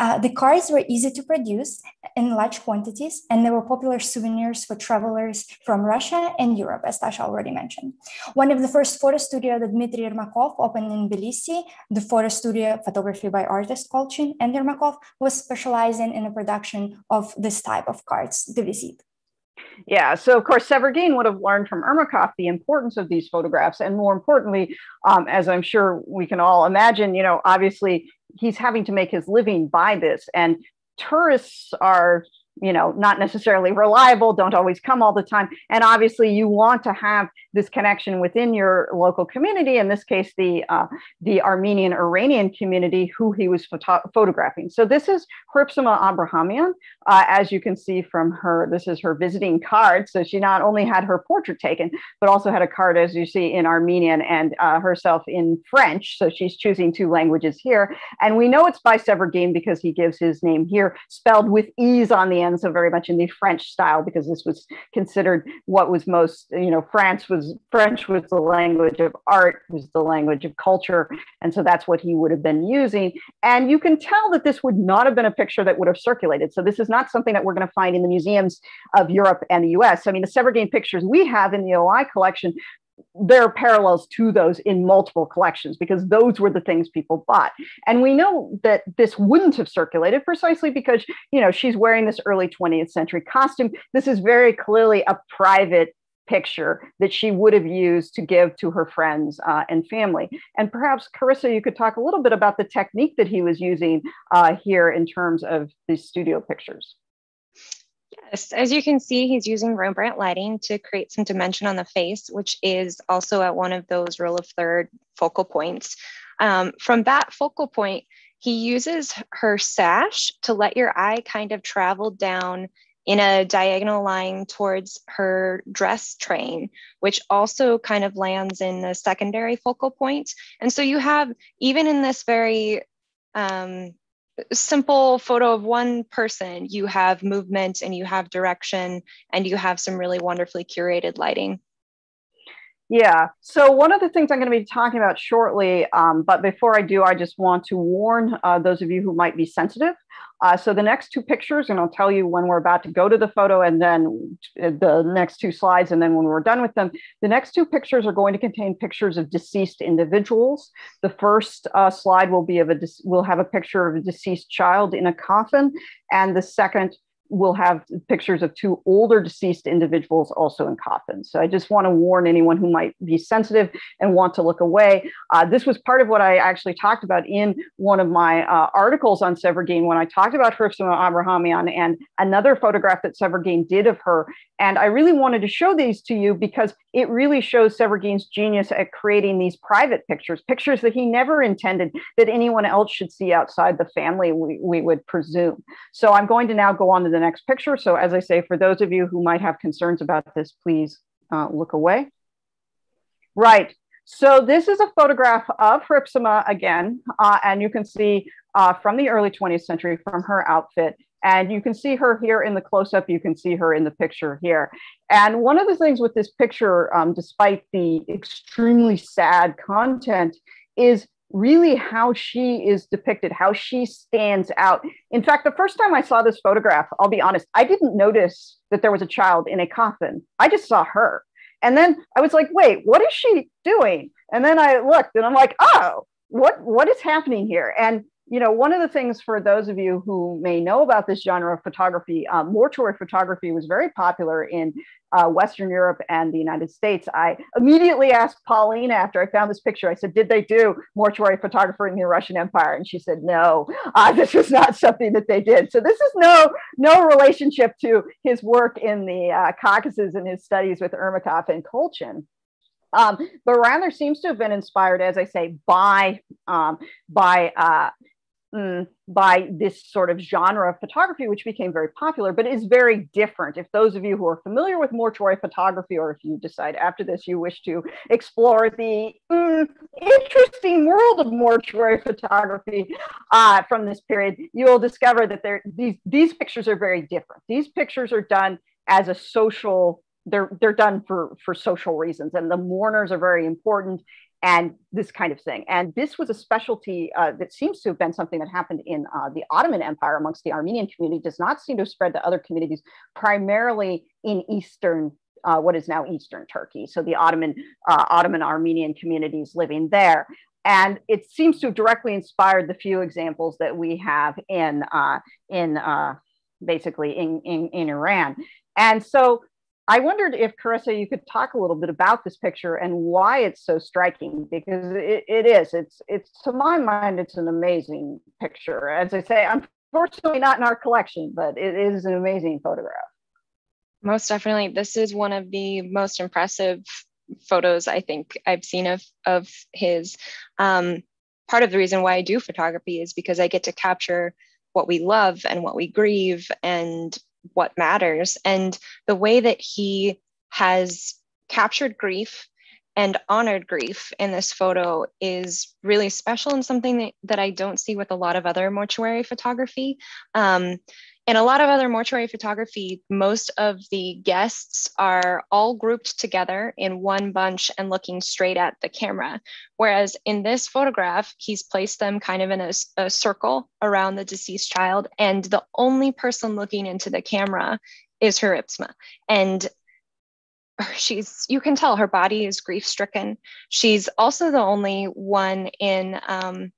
Uh, the cards were easy to produce in large quantities, and they were popular souvenirs for travelers from Russia and Europe, as Tasha already mentioned. One of the first photo studio that Dmitry Yermakov opened in Tbilisi, the photo studio photography by artist Kolchin and Yermakov, was specializing in the production of this type of cards, the visite. Yeah, so of course, Sevruguin would have learned from Ermakov the importance of these photographs. And more importantly, um, as I'm sure we can all imagine, you know, obviously he's having to make his living by this. And tourists are you know, not necessarily reliable, don't always come all the time. And obviously, you want to have this connection within your local community. In this case, the uh, the Armenian Iranian community who he was photo- photographing. So this is Hripsima Abrahamian, uh, as you can see from her. This is her visiting card. So she not only had her portrait taken, but also had a card, as you see, in Armenian and uh, herself in French. So she's choosing two languages here, and we know it's by Sevruguin because he gives his name here spelled with ease on the end so very much in the French style because this was considered what was most, you know, France was French was the language of art, was the language of culture, and so that's what he would have been using. And you can tell that this would not have been a picture that would have circulated. So this is not something that we're going to find in the museums of Europe and the U.S. I mean, the Sevruguin pictures we have in the OI collection there are parallels to those in multiple collections because those were the things people bought and we know that this wouldn't have circulated precisely because you know she's wearing this early 20th century costume this is very clearly a private picture that she would have used to give to her friends uh, and family and perhaps carissa you could talk a little bit about the technique that he was using uh, here in terms of the studio pictures Yes, as you can see, he's using Rembrandt lighting to create some dimension on the face, which is also at one of those rule of third focal points. Um, from that focal point, he uses her sash to let your eye kind of travel down in a diagonal line towards her dress train, which also kind of lands in the secondary focal point. And so you have, even in this very um, simple photo of one person, you have movement and you have direction and you have some really wonderfully curated lighting. Yeah. So one of the things I'm going to be talking about shortly, um, but before I do, I just want to warn uh, those of you who might be sensitive. Uh, so the next two pictures, and I'll tell you when we're about to go to the photo, and then the next two slides, and then when we're done with them, the next two pictures are going to contain pictures of deceased individuals. The first uh, slide will be of a will have a picture of a deceased child in a coffin, and the second we'll have pictures of two older deceased individuals also in coffins. So I just want to warn anyone who might be sensitive and want to look away. Uh, this was part of what I actually talked about in one of my uh, articles on Sevruguin when I talked about Hripsima Abrahamian and another photograph that Sevruguin did of her. And I really wanted to show these to you because it really shows Sevruguin's genius at creating these private pictures, pictures that he never intended that anyone else should see outside the family, we, we would presume. So I'm going to now go on to the next picture. So as I say, for those of you who might have concerns about this, please uh, look away. Right. So this is a photograph of Hripsima again, uh, and you can see uh, from the early 20th century from her outfit. And you can see her here in the close up. You can see her in the picture here. And one of the things with this picture, um, despite the extremely sad content, is really how she is depicted, how she stands out. In fact, the first time I saw this photograph, I'll be honest, I didn't notice that there was a child in a coffin. I just saw her. And then I was like, wait, what is she doing? And then I looked and I'm like, oh, what what is happening here? And you know, one of the things for those of you who may know about this genre of photography, um, mortuary photography was very popular in uh, Western Europe and the United States. I immediately asked Pauline after I found this picture, I said, Did they do mortuary photography in the Russian Empire? And she said, No, uh, this was not something that they did. So this is no, no relationship to his work in the uh, Caucasus and his studies with Ermakov and Kolchin. Um, but rather seems to have been inspired, as I say, by um, by uh, mm, by this sort of genre of photography, which became very popular, but is very different. If those of you who are familiar with mortuary photography, or if you decide after this you wish to explore the mm, interesting world of mortuary photography uh, from this period, you will discover that these, these pictures are very different. These pictures are done as a social they're they're done for for social reasons and the mourners are very important and this kind of thing. And this was a specialty uh, that seems to have been something that happened in uh, the Ottoman Empire amongst the Armenian community, does not seem to have spread to other communities, primarily in Eastern. Uh, what is now Eastern Turkey? So the Ottoman uh, Ottoman Armenian communities living there, and it seems to have directly inspired the few examples that we have in uh, in uh, basically in, in in Iran. And so I wondered if Carissa, you could talk a little bit about this picture and why it's so striking, because it, it is. It's it's to my mind, it's an amazing picture. As I say, Unfortunately, not in our collection, but it is an amazing photograph. Most definitely. This is one of the most impressive photos I think I've seen of, of his. Um, part of the reason why I do photography is because I get to capture what we love and what we grieve and what matters. And the way that he has captured grief and honored grief in this photo is really special and something that, that I don't see with a lot of other mortuary photography. Um, in a lot of other mortuary photography, most of the guests are all grouped together in one bunch and looking straight at the camera. Whereas in this photograph, he's placed them kind of in a, a circle around the deceased child, and the only person looking into the camera is Haritma. And she's you can tell her body is grief stricken. She's also the only one in um,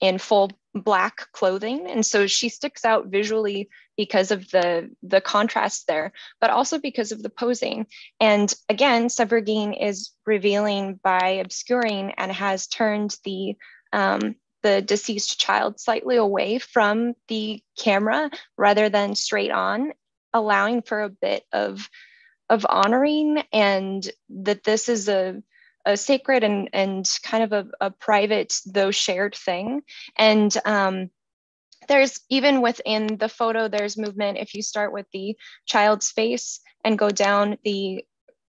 in full black clothing. And so she sticks out visually because of the the contrast there but also because of the posing. And again Sevruguin is revealing by obscuring and has turned the um, the deceased child slightly away from the camera rather than straight on allowing for a bit of of honoring and that this is a, a sacred and, and kind of a, a private though shared thing. And um, there's even within the photo there's movement. If you start with the child's face and go down the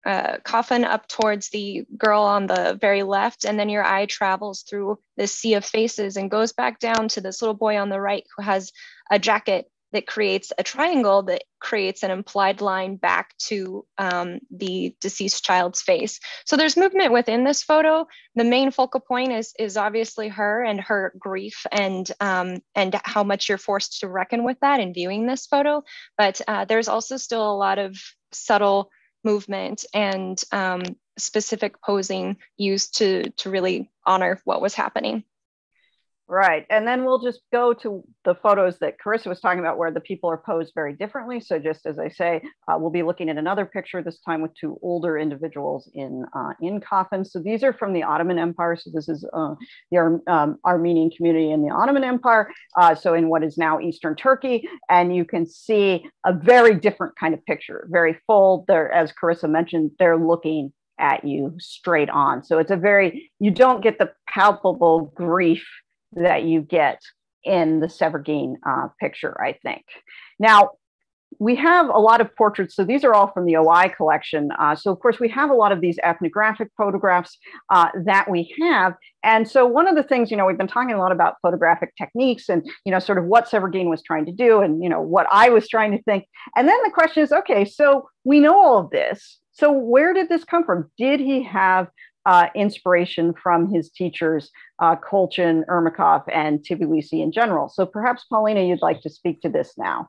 uh, coffin up towards the girl on the very left and then your eye travels through this sea of faces and goes back down to this little boy on the right who has a jacket that creates a triangle that creates an implied line back to um, the deceased child's face. So there's movement within this photo. The main focal point is, is obviously her and her grief and, um, and how much you're forced to reckon with that in viewing this photo. But uh, there's also still a lot of subtle movement and um, specific posing used to, to really honor what was happening. Right. And then we'll just go to the photos that Carissa was talking about where the people are posed very differently. So just as I say, uh, we'll be looking at another picture this time with two older individuals in, uh, in coffins. So these are from the Ottoman Empire. So this is uh, the Ar um, Armenian community in the Ottoman Empire. Uh, so in what is now Eastern Turkey. And you can see a very different kind of picture, very full. They're, as Carissa mentioned, they're looking at you straight on. So it's a very, you don't get the palpable grief that you get in the Sevruguin uh, picture, I think. Now, we have a lot of portraits. So these are all from the OI collection. Uh, so of course we have a lot of these ethnographic photographs uh, that we have. And so one of the things, you know, we've been talking a lot about photographic techniques and, you know, sort of what Sevruguin was trying to do and, you know, what I was trying to think. And then the question is, okay, so we know all of this. So where did this come from? Did he have uh, inspiration from his teachers, uh, Kolchin, Ermakov, and Tbilisi in general. So perhaps, Paulina, you'd like to speak to this now.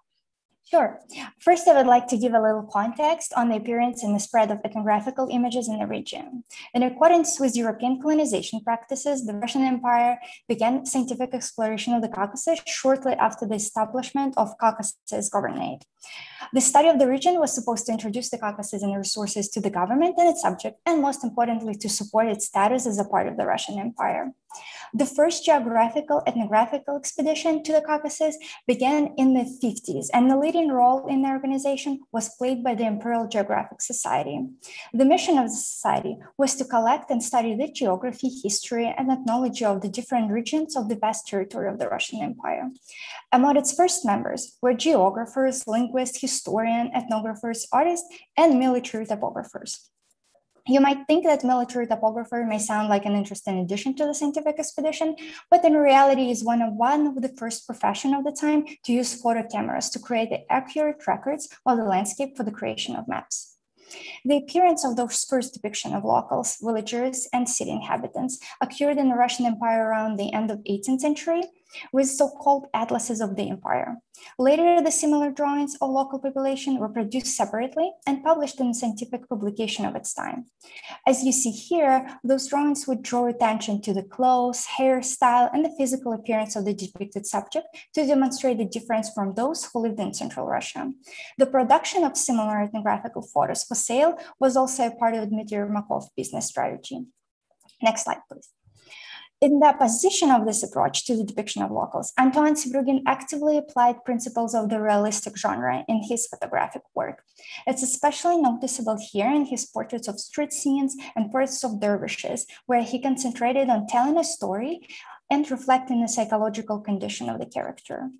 Sure. First, I would like to give a little context on the appearance and the spread of ethnographical images in the region. In accordance with European colonization practices, the Russian Empire began scientific exploration of the Caucasus shortly after the establishment of Caucasus Governorate. The study of the region was supposed to introduce the Caucasus and resources to the government and its subject, and most importantly, to support its status as a part of the Russian Empire. The first geographical ethnographical expedition to the Caucasus began in the 50s, and the leading role in the organization was played by the Imperial Geographic Society. The mission of the society was to collect and study the geography, history, and ethnology of the different regions of the vast territory of the Russian Empire. Among its first members were geographers, linguists, historians, ethnographers, artists, and military topographers. You might think that military topographer may sound like an interesting addition to the scientific expedition, but in reality is one of one of the first profession of the time to use photo cameras to create the accurate records of the landscape for the creation of maps. The appearance of those first depiction of locals, villagers, and city inhabitants occurred in the Russian Empire around the end of 18th century with so-called atlases of the empire. Later, the similar drawings of local population were produced separately and published in scientific publication of its time. As you see here, those drawings would draw attention to the clothes, hairstyle, and the physical appearance of the depicted subject to demonstrate the difference from those who lived in Central Russia. The production of similar ethnographical photos for sale was also a part of Dmitry Ermakov business strategy. Next slide, please. In the opposition of this approach to the depiction of locals, Antoine Sevruguin actively applied principles of the realistic genre in his photographic work. It's especially noticeable here in his portraits of street scenes and portraits of dervishes, where he concentrated on telling a story and reflecting the psychological condition of the character.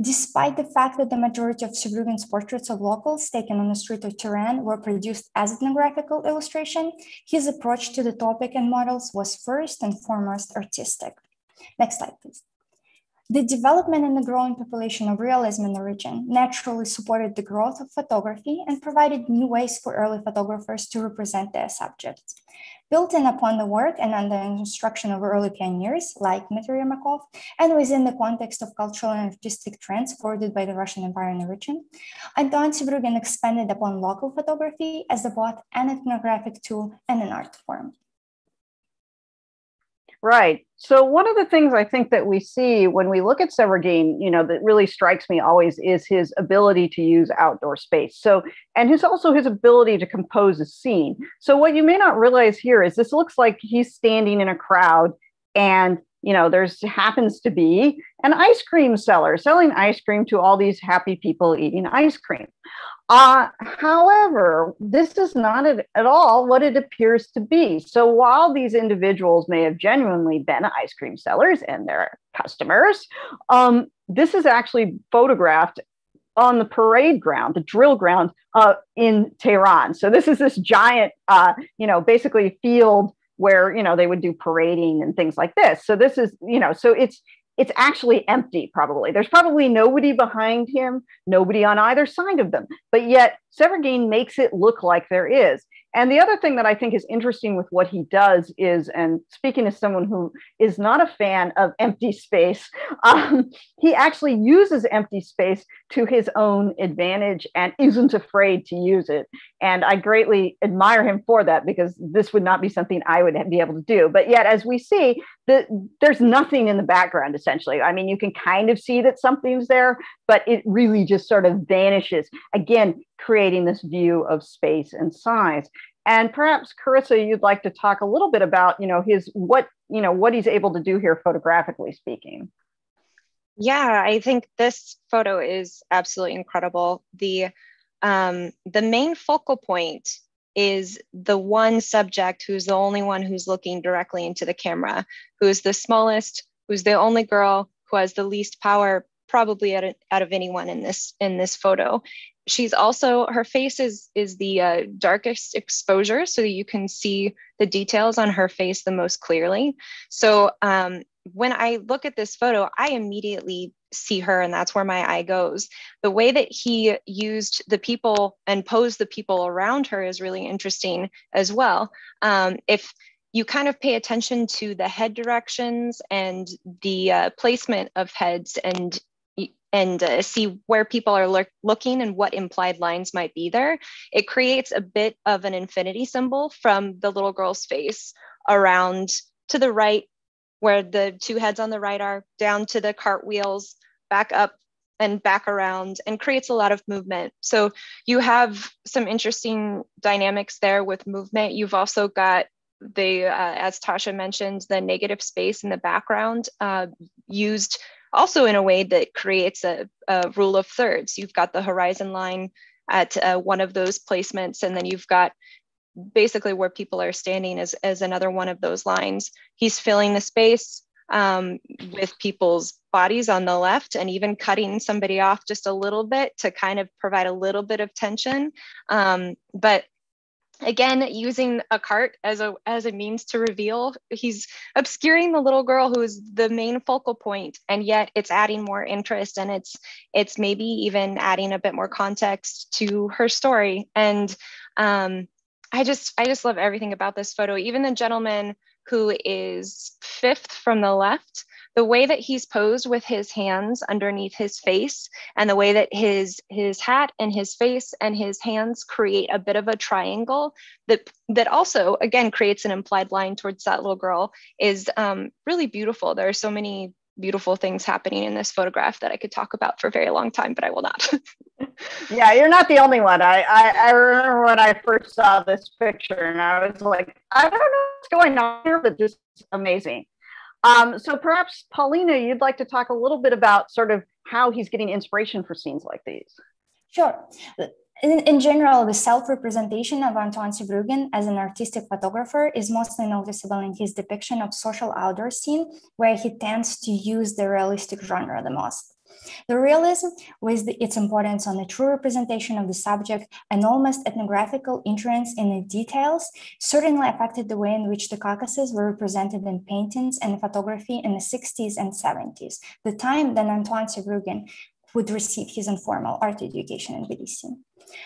Despite the fact that the majority of Sevruguin's portraits of locals taken on the street of Tehran were produced as ethnographical illustration, his approach to the topic and models was first and foremost artistic. Next slide, please. The development and the growing population of realism in the region naturally supported the growth of photography and provided new ways for early photographers to represent their subjects. Building upon the work and under the instruction of early pioneers like Dmitry Yermakov, and within the context of cultural and artistic trends forwarded by the Russian Empire in the region, Anton Sevruguin expanded upon local photography as a both an ethnographic tool and an art form. Right. So one of the things I think that we see when we look at Sevruguin, you know, that really strikes me always is his ability to use outdoor space. So, and his also his ability to compose a scene. So what you may not realize here is this looks like he's standing in a crowd and you know there's happens to be an ice cream seller selling ice cream to all these happy people eating ice cream uh, however, this is not at, at, all what it appears to be. So while these individuals may have genuinely been ice cream sellers and their customers, um, this is actually photographed on the parade ground, the drill ground uh, in Tehran. So this is this giant, uh, you know, basically field where you know they would do parading and things like this. So this is, you know, so it's it's actually empty probably. There's probably nobody behind him nobody on either side of them. But yet Sevruguin makes it look like there is and the other thing that I think is interesting with what he does is, and speaking as someone who is not a fan of empty space, um, he actually uses empty space to his own advantage and isn't afraid to use it. And I greatly admire him for that because this would not be something I would be able to do. But yet, as we see, the, there's nothing in the background essentially. I mean, you can kind of see that something's there, but it really just sort of vanishes. Again, creating this view of space and size. And perhaps Carissa, you'd like to talk a little bit about, you know, his what, you know, what he's able to do here photographically speaking. Yeah, I think this photo is absolutely incredible. The um, the main focal point is the one subject who's the only one who's looking directly into the camera, who is the smallest, who's the only girl who has the least power probably out of, out of anyone in this in this photo she's also her face is is the uh, darkest exposure so that you can see the details on her face the most clearly. So um, when i look at this photo i immediately see her and that's where my eye goes. The way that he used the people and posed the people around her is really interesting as well. Um, if you kind of pay attention to the head directions and the uh, placement of heads and and uh, see where people are look, looking and what implied lines might be there, it creates a bit of an infinity symbol from the little girl's face around to the right, where the two heads on the right are, down to the cartwheels, back up and back around, and creates a lot of movement. So you have some interesting dynamics there with movement. You've also got the, uh, as Tasha mentioned, the negative space in the background uh, used also in a way that creates a, a rule of thirds. You've got the horizon line at uh, one of those placements, and then you've got basically where people are standing as, as another one of those lines. He's filling the space um, with people's bodies on the left and even cutting somebody off just a little bit to kind of provide a little bit of tension. Um, but again using a cart as a as a means to reveal he's obscuring the little girl who is the main focal point and yet it's adding more interest and it's it's maybe even adding a bit more context to her story. And um, i just i just love everything about this photo. Even the gentleman who is fifth from the left the way that he's posed with his hands underneath his face and the way that his his hat and his face and his hands create a bit of a triangle that that also again creates an implied line towards that little girl is um, really beautiful there are so many beautiful things happening in this photograph that I could talk about for a very long time, but I will not. yeah, you're not the only one. I, I, I remember when I first saw this picture and I was like, I don't know what's going on here, but this is amazing. Um, so perhaps Paulina, you'd like to talk a little bit about sort of how he's getting inspiration for scenes like these. Sure. In, in, general, the self-representation of Antoine Sevruguin as an artistic photographer is mostly noticeable in his depiction of social outdoor scene, where he tends to use the realistic genre the most. The realism, with the, its importance on the true representation of the subject and almost ethnographical interest in the details, certainly affected the way in which the Caucasus were represented in paintings and photography in the 60s and 70s, the time that Antoine Sevruguin would receive his informal art education in Tbilisi.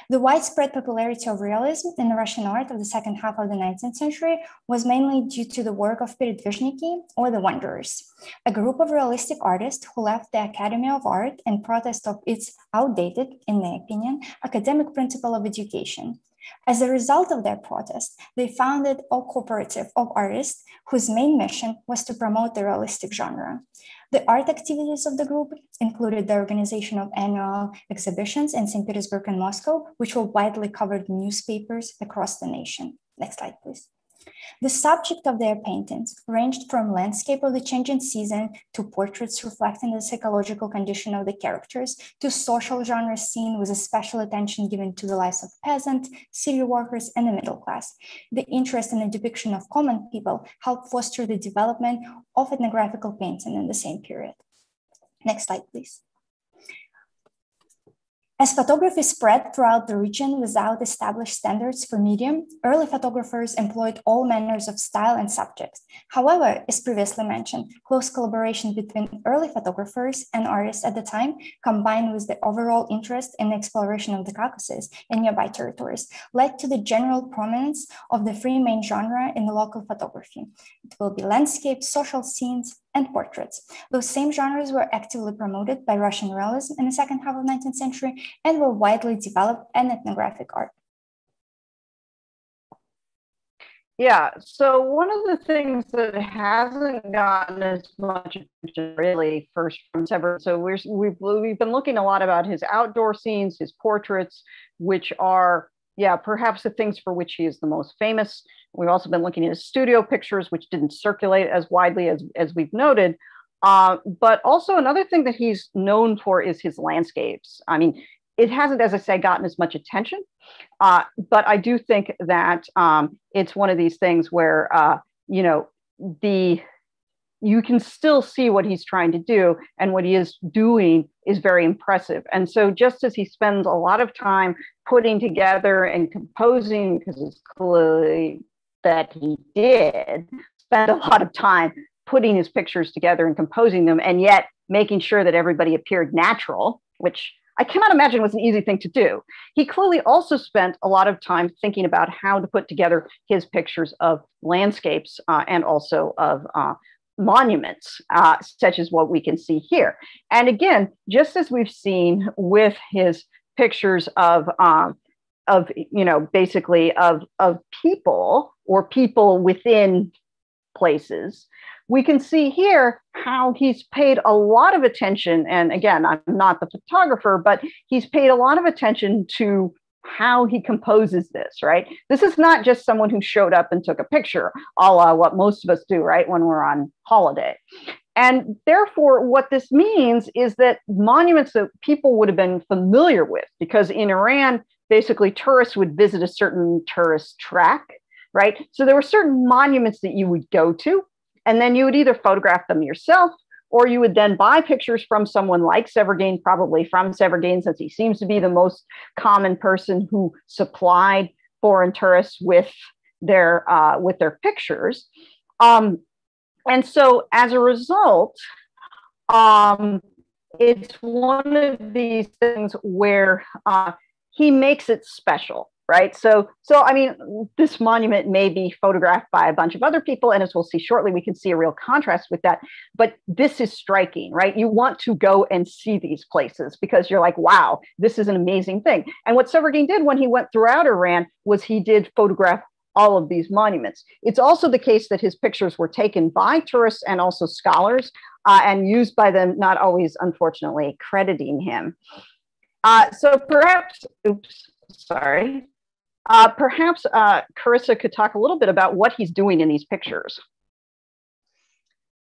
The widespread popularity of realism in Russian art of the second half of the 19th century was mainly due to the work of Peredvizhniki, or the Wanderers, a group of realistic artists who left the Academy of Art in protest of its outdated, in their opinion, academic principle of education. As a result of their protest, they founded a cooperative of artists whose main mission was to promote the realistic genre. The art activities of the group included the organization of annual exhibitions in St. Petersburg and Moscow, which were widely covered in newspapers across the nation. Next slide, please. The subject of their paintings ranged from landscape of the changing season to portraits reflecting the psychological condition of the characters to social genre seen with a special attention given to the lives of peasants, city workers, and the middle class. The interest in the depiction of common people helped foster the development of ethnographical painting in the same period. Next slide, please. As photography spread throughout the region without established standards for medium, early photographers employed all manners of style and subjects. However, as previously mentioned, close collaboration between early photographers and artists at the time, combined with the overall interest in the exploration of the Caucasus and nearby territories, led to the general prominence of the three main genre in the local photography. It will be landscapes, social scenes, and portraits. Those same genres were actively promoted by Russian realism in the second half of 19th century and were widely developed in ethnographic art. Yeah, so one of the things that hasn't gotten as much really first from several, so we're, we've, we've been looking a lot about his outdoor scenes, his portraits, which are, yeah, perhaps the things for which he is the most famous. We've also been looking at his studio pictures, which didn't circulate as widely as, as we've noted. Uh, but also another thing that he's known for is his landscapes. I mean, it hasn't, as I say, gotten as much attention, uh, but I do think that um, it's one of these things where, uh, you know, the you can still see what he's trying to do and what he is doing is very impressive and so just as he spends a lot of time putting together and composing because it's clearly that he did spend a lot of time putting his pictures together and composing them, and yet making sure that everybody appeared natural, which I cannot imagine was an easy thing to do. He clearly also spent a lot of time thinking about how to put together his pictures of landscapes uh, and also of uh, monuments, uh, such as what we can see here. And again, just as we've seen with his pictures of um, of you know basically of of people or people within places we can see here how he's paid a lot of attention and again i'm not the photographer but he's paid a lot of attention to how he composes this right this is not just someone who showed up and took a picture a la what most of us do right when we're on holiday and therefore, what this means is that monuments that people would have been familiar with, because in Iran, basically tourists would visit a certain tourist track, right? So there were certain monuments that you would go to, and then you would either photograph them yourself or you would then buy pictures from someone like Sevruguin, probably from Sevruguin, since he seems to be the most common person who supplied foreign tourists with their uh, with their pictures. Um, and so as a result, um, it's one of these things where uh, he makes it special right so so i mean this monument may be photographed by a bunch of other people and as we'll see shortly we can see a real contrast with that but this is striking right you want to go and see these places because you're like wow this is an amazing thing and what Sevruguin did when he went throughout iran was he did photograph all of these monuments. It's also the case that his pictures were taken by tourists and also scholars uh, and used by them, not always, unfortunately, crediting him. Uh, so perhaps, oops, sorry. Uh, perhaps uh, Carissa could talk a little bit about what he's doing in these pictures.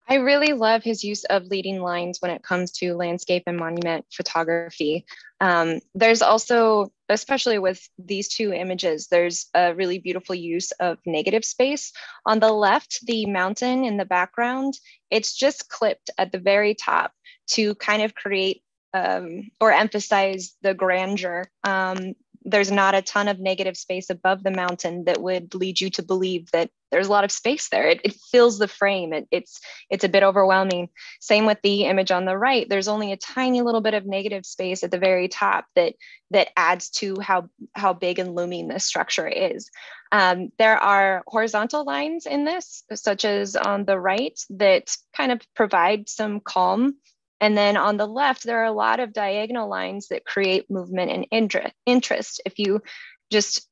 I really love his use of leading lines when it comes to landscape and monument photography. Um, there's also, especially with these two images, there's a really beautiful use of negative space. On the left, the mountain in the background, it's just clipped at the very top to kind of create um, or emphasize the grandeur um, there's not a ton of negative space above the mountain that would lead you to believe that there's a lot of space there. It, it fills the frame. It, it's it's a bit overwhelming. Same with the image on the right. There's only a tiny little bit of negative space at the very top that that adds to how how big and looming this structure is. Um, there are horizontal lines in this, such as on the right, that kind of provide some calm and then on the left, there are a lot of diagonal lines that create movement and interest. If you just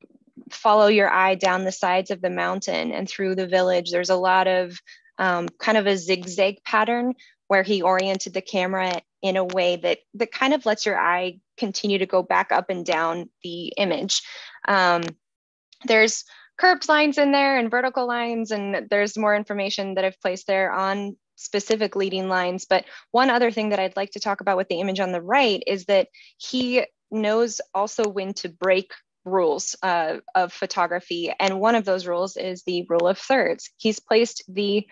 follow your eye down the sides of the mountain and through the village, there's a lot of um, kind of a zigzag pattern where he oriented the camera in a way that, that kind of lets your eye continue to go back up and down the image. Um, there's curved lines in there and vertical lines, and there's more information that I've placed there on specific leading lines. But one other thing that I'd like to talk about with the image on the right is that he knows also when to break rules uh, of photography. And one of those rules is the rule of thirds. He's placed the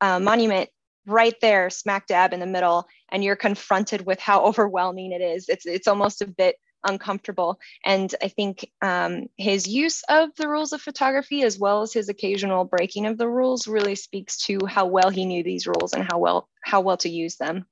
uh, monument right there, smack dab in the middle, and you're confronted with how overwhelming it is. It's, it's almost a bit uncomfortable. And I think um, his use of the rules of photography, as well as his occasional breaking of the rules, really speaks to how well he knew these rules and how well how well to use them.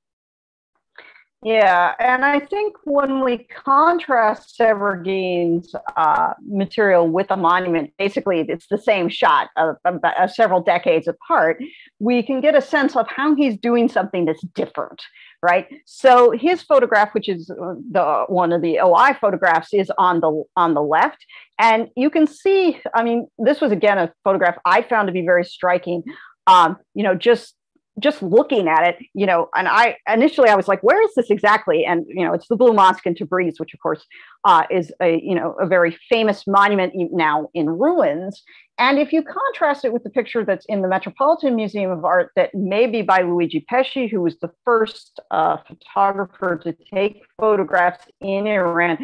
Yeah, and I think when we contrast Sevruguin's uh, material with the monument, basically it's the same shot of, of, of, several decades apart, we can get a sense of how he's doing something that's different, right? So his photograph, which is uh, the one of the OI photographs, is on the on the left, and you can see. I mean, this was again a photograph I found to be very striking. Um, you know, just just looking at it, you know, and I initially I was like, where is this exactly? And you know, it's the Blue Mosque in Tabriz, which of course uh, is a you know a very famous monument now in ruins. And if you contrast it with the picture that's in the Metropolitan Museum of Art, that may be by Luigi Pesce, who was the first uh, photographer to take photographs in Iran.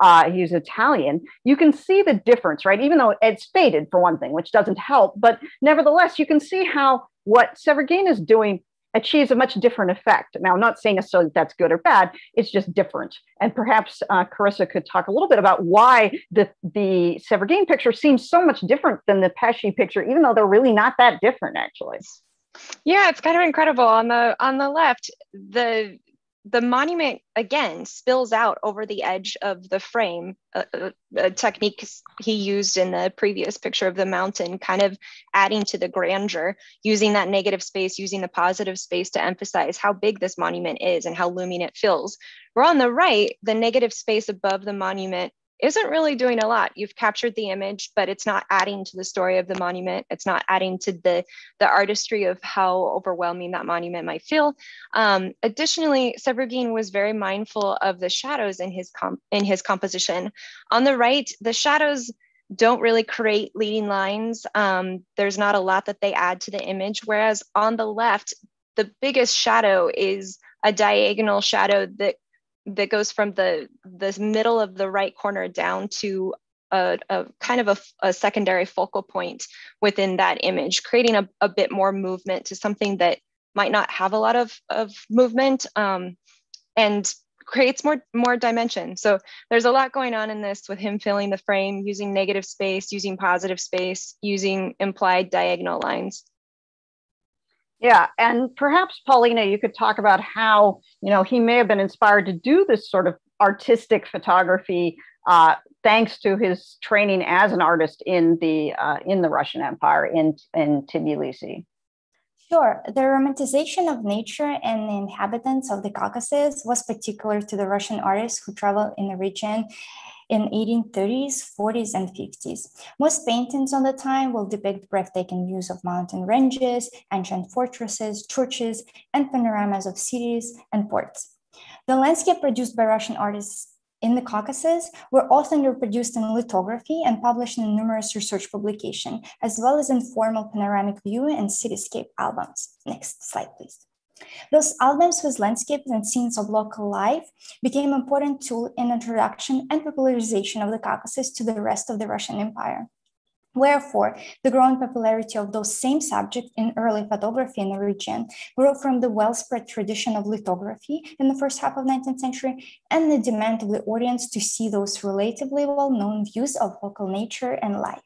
Uh, he's Italian. You can see the difference, right? Even though it's faded for one thing, which doesn't help, but nevertheless, you can see how what Sevruguin is doing achieves a much different effect. Now, I'm not saying necessarily that that's good or bad, it's just different. And perhaps uh, Carissa could talk a little bit about why the, the Sevruguin picture seems so much different than the Pesce picture, even though they're really not that different, actually. Yeah, it's kind of incredible. On the on the left, the the monument again spills out over the edge of the frame, a, technique he used in the previous picture of the mountain, kind of adding to the grandeur, using that negative space, using the positive space to emphasize how big this monument is and how looming it feels. Where on the right, the negative space above the monument isn't really doing a lot. You've captured the image, but it's not adding to the story of the monument. It's not adding to the, the artistry of how overwhelming that monument might feel. Um, additionally, Sevruguin was very mindful of the shadows in his, in his composition. On the right, the shadows don't really create leading lines. Um, there's not a lot that they add to the image, whereas on the left, the biggest shadow is a diagonal shadow that that goes from the the middle of the right corner down to a, a kind of a, a, secondary focal point within that image, creating a, a, bit more movement to something that might not have a lot of, of movement um, and creates more, more dimension. So there's a lot going on in this with him filling the frame, using negative space, using positive space, using implied diagonal lines. Yeah, and perhaps Paulina, you could talk about how you know he may have been inspired to do this sort of artistic photography uh, thanks to his training as an artist in the uh, in the Russian Empire in in Tbilisi. Sure, the romanticization of nature and the inhabitants of the Caucasus was particular to the Russian artists who traveled in the region in 1830s, 40s, and 50s. Most paintings on the time will depict breathtaking views of mountain ranges, ancient fortresses, churches, and panoramas of cities and ports. The landscape produced by Russian artists in the Caucasus were often reproduced in lithography and published in numerous research publications, as well as in formal panoramic view and cityscape albums. Next slide, please. Those albums with landscapes and scenes of local life became an important tool in introduction and popularization of the Caucasus to the rest of the Russian Empire. Wherefore, the growing popularity of those same subjects in early photography in the region grew from the well-spread tradition of lithography in the first half of 19th century and the demand of the audience to see those relatively well-known views of local nature and life.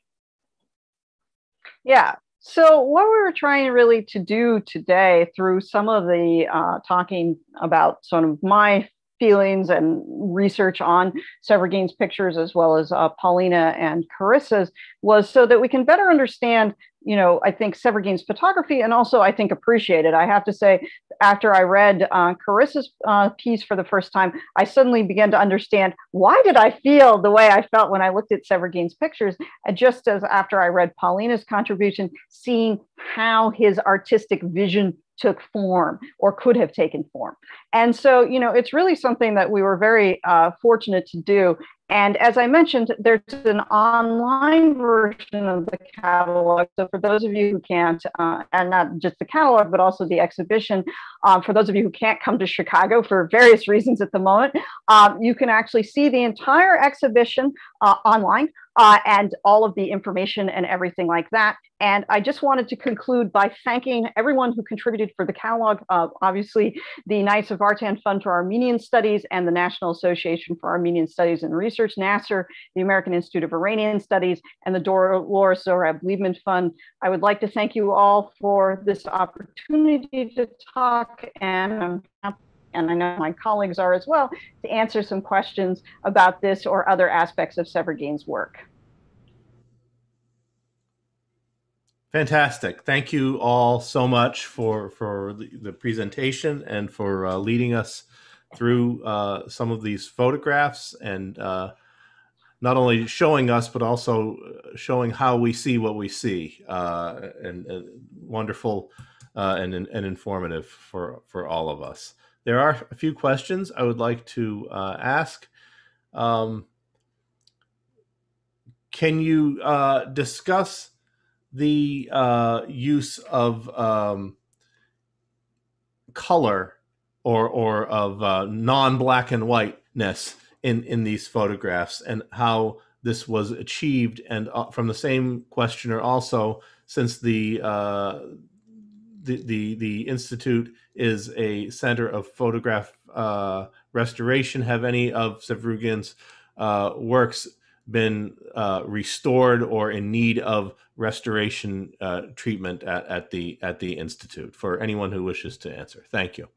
Yeah, so what we were trying really to do today through some of the uh, talking about sort of my feelings and research on Sevruguin's pictures as well as uh, Paulina and Carissa's was so that we can better understand you know, I think Sevruguin's photography and also I think appreciate it. I have to say, after I read uh, Carissa's uh, piece for the first time, I suddenly began to understand why did I feel the way I felt when I looked at Sevruguin's pictures. And just as after I read Paulina's contribution, seeing how his artistic vision took form or could have taken form. And so, you know, it's really something that we were very uh, fortunate to do. And as I mentioned, there's an online version of the catalog. So for those of you who can't, uh, and not just the catalog, but also the exhibition, um, for those of you who can't come to Chicago for various reasons at the moment, um, you can actually see the entire exhibition uh, online uh, and all of the information and everything like that. And I just wanted to conclude by thanking everyone who contributed for the catalog. Uh, obviously, the Knights of Vartan Fund for Armenian Studies and the National Association for Armenian Studies and Research, NAASR, the American Institute of Iranian Studies, and the Dolores Zohrab Liebmann Fund. I would like to thank you all for this opportunity to talk, and I'm happy and I know my colleagues are as well, to answer some questions about this or other aspects of Sevruguin's work. Fantastic. Thank you all so much for, for the, the presentation and for uh, leading us through uh, some of these photographs and uh, not only showing us, but also uh, showing how we see what we see. Uh, and, and, wonderful uh, and, and informative for, for all of us. There are a few questions I would like to uh, ask. Um, can you discuss the use of um, color or or of uh, non-black and whiteness in in these photographs and how this was achieved? And uh, from the same questioner also, since the uh, the, the the institute is a center of photograph uh, restoration. Have any of Sevruguin's uh, works been uh, restored or in need of restoration uh, treatment at, at the at the institute? For anyone who wishes to answer, thank you.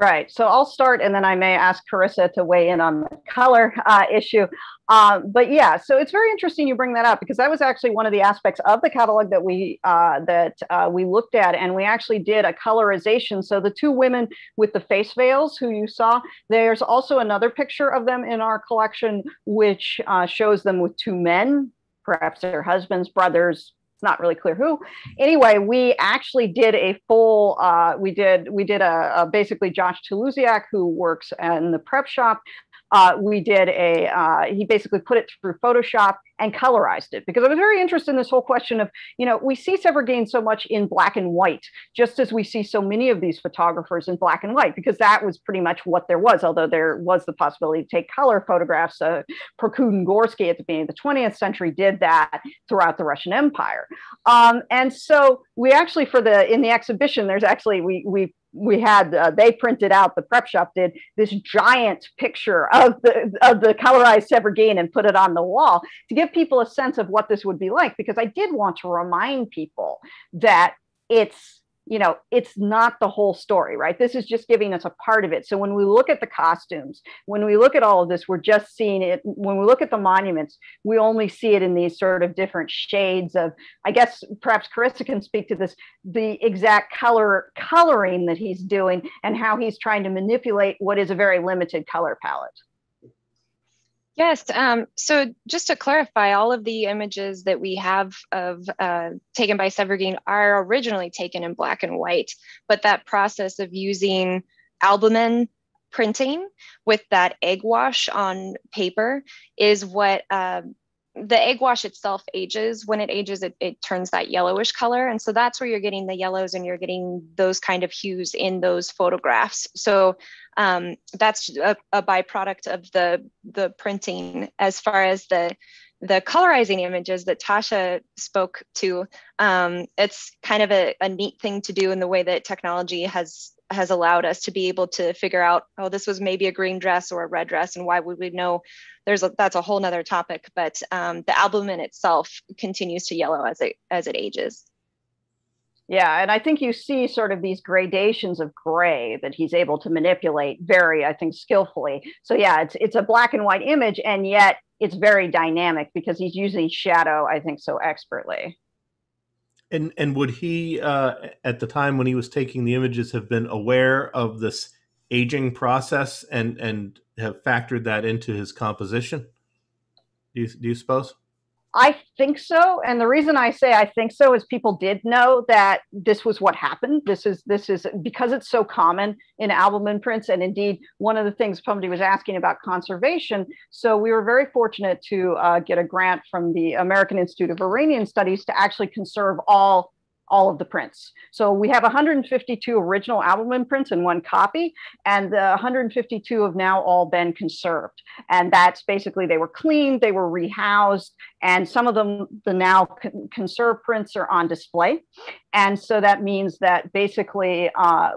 Right. So I'll start and then I may ask Carissa to weigh in on the color uh, issue. Um, but yeah, so it's very interesting you bring that up because that was actually one of the aspects of the catalog that we uh, that uh, we looked at, and we actually did a colorization. So the two women with the face veils, who you saw, there's also another picture of them in our collection, which uh, shows them with two men, perhaps their husbands, brothers, it's not really clear who. Anyway, we actually did a full. Uh, we did we did a, a basically Josh Toulousiak, who works in the prep shop uh, we did a, uh, he basically put it through Photoshop and colorized it because I was very interested in this whole question of, you know, we see Sevruguin so much in black and white, just as we see so many of these photographers in black and white, because that was pretty much what there was, although there was the possibility to take color photographs. Uh, Prokudin Gorsky at the beginning of the 20th century did that throughout the Russian Empire. Um, and so we actually, for the, in the exhibition, there's actually, we, we we had uh, they printed out the prep shop did this giant picture of the of the colorized Sevruguin and put it on the wall to give people a sense of what this would be like because I did want to remind people that it's you know, it's not the whole story, right? This is just giving us a part of it. So when we look at the costumes, when we look at all of this, we're just seeing it. When we look at the monuments, we only see it in these sort of different shades of, I guess perhaps Carissa can speak to this, the exact color coloring that he's doing and how he's trying to manipulate what is a very limited color palette. Yes. Um, so just to clarify, all of the images that we have of uh, taken by Sevruguin are originally taken in black and white, but that process of using albumen printing with that egg wash on paper is what uh, the egg wash itself ages. When it ages, it, it turns that yellowish color. And so that's where you're getting the yellows and you're getting those kind of hues in those photographs. So um, that's a, a byproduct of the, the printing as far as the the colorizing images that Tasha spoke to, um, it's kind of a, a, neat thing to do in the way that technology has has allowed us to be able to figure out, oh, this was maybe a green dress or a red dress, and why would we know? There's a, that's a whole nother topic, but um, the albumen itself continues to yellow as it as it ages. Yeah, and I think you see sort of these gradations of gray that he's able to manipulate very, I think, skillfully. So yeah, it's it's a black and white image, and yet it's very dynamic because he's using shadow, I think, so expertly. And and would he, uh, at the time when he was taking the images, have been aware of this aging process and and have factored that into his composition? Do you do you suppose? I think so, and the reason I say I think so is people did know that this was what happened. This is this is because it's so common in albumen prints, and indeed one of the things somebody was asking about conservation. So we were very fortunate to uh, get a grant from the American Institute of Iranian Studies to actually conserve all all of the prints. So we have 152 original albumen prints in one copy, and the 152 have now all been conserved. And that's basically they were cleaned, they were rehoused, and some of them, the now conserved prints are on display. And so that means that basically, uh,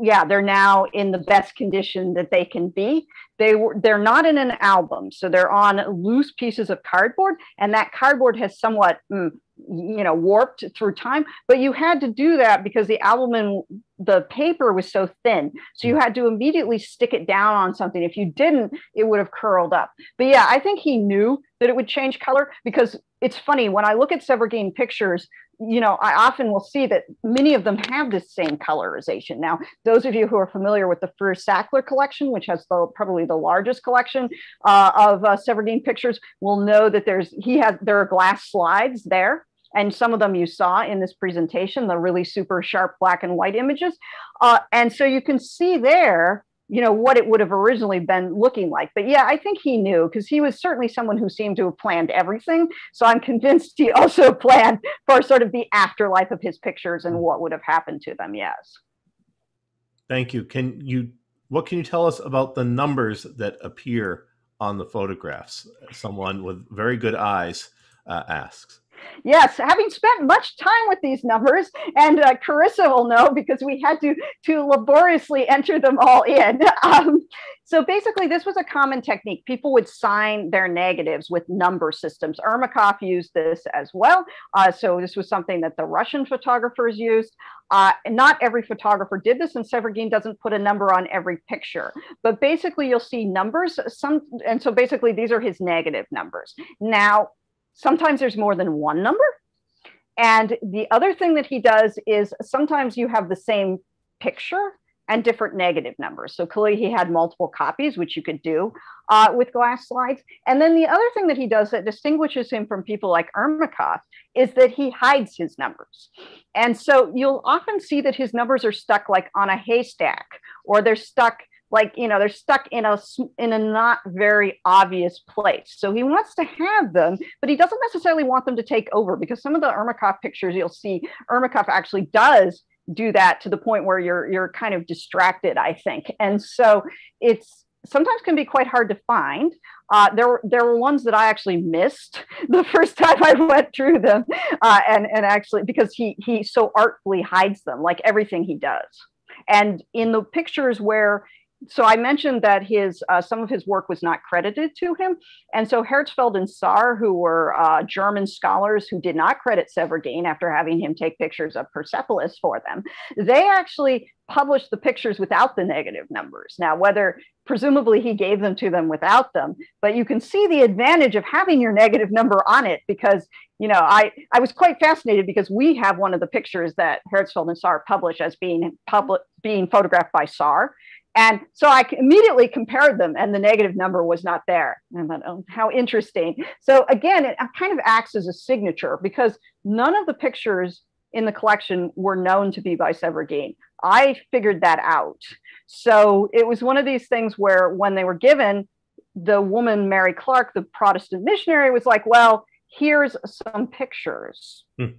yeah, they're now in the best condition that they can be. They were they're not in an album, so they're on loose pieces of cardboard, and that cardboard has somewhat mm, you know warped through time but you had to do that because the albumen the paper was so thin. So you mm. had to immediately stick it down on something. If you didn't it would have curled up. But yeah i think he knew that it would change color because it's funny when i look at Sevruguin pictures you know, I often will see that many of them have this same colorization. Now, those of you who are familiar with the Freer-Sackler collection, which has the, probably the largest collection uh, of uh, pictures, will know that there's he has there are glass slides there. And some of them you saw in this presentation, the really super sharp black and white images. Uh, and so you can see there you know what it would have originally been looking like. But yeah i think he knew because he was certainly someone who seemed to have planned everything. So i'm convinced he also planned for sort of the afterlife of his pictures and what would have happened to them yes. Thank you. Can you what can you tell us about the numbers that appear on the photographs? Someone with very good eyes uh, asks Yes, having spent much time with these numbers, and uh, Carissa will know because we had to, to laboriously enter them all in. Um, so basically, this was a common technique. People would sign their negatives with number systems. Ermakov used this as well. Uh, so this was something that the Russian photographers used. Uh, not every photographer did this, and Sevruguin doesn't put a number on every picture. But basically, you'll see numbers. Some, and so basically, these are his negative numbers. Now, Sometimes there's more than one number. And the other thing that he does is sometimes you have the same picture and different negative numbers. So clearly he had multiple copies, which you could do uh, with glass slides. And then the other thing that he does that distinguishes him from people like Ermakov is that he hides his numbers. And so you'll often see that his numbers are stuck like on a haystack or they're stuck like you know they're stuck in a in a not very obvious place. So he wants to have them but he doesn't necessarily want them to take over because some of the ermakov pictures you'll see ermakov actually does do that to the point where you're you're kind of distracted i think. And so it's sometimes can be quite hard to find. Uh, there were there were ones that I actually missed the first time I went through them, uh, and and actually because he he so artfully hides them like everything he does. And in the pictures where so I mentioned that his uh, some of his work was not credited to him, and so Herzfeld and Sarre, who were uh, German scholars who did not credit Sevruguin after having him take pictures of Persepolis for them, they actually published the pictures without the negative numbers. Now, whether presumably he gave them to them without them, but you can see the advantage of having your negative number on it because you know I I was quite fascinated because we have one of the pictures that Herzfeld and Sarre published as being public being photographed by Sarre and so I immediately compared them, and the negative number was not there. And I thought, oh, how interesting. So again, it kind of acts as a signature because none of the pictures in the collection were known to be by Sevruguin. I figured that out. So it was one of these things where when they were given, the woman, Mary Clark, the Protestant missionary, was like, well, here's some pictures. Hmm.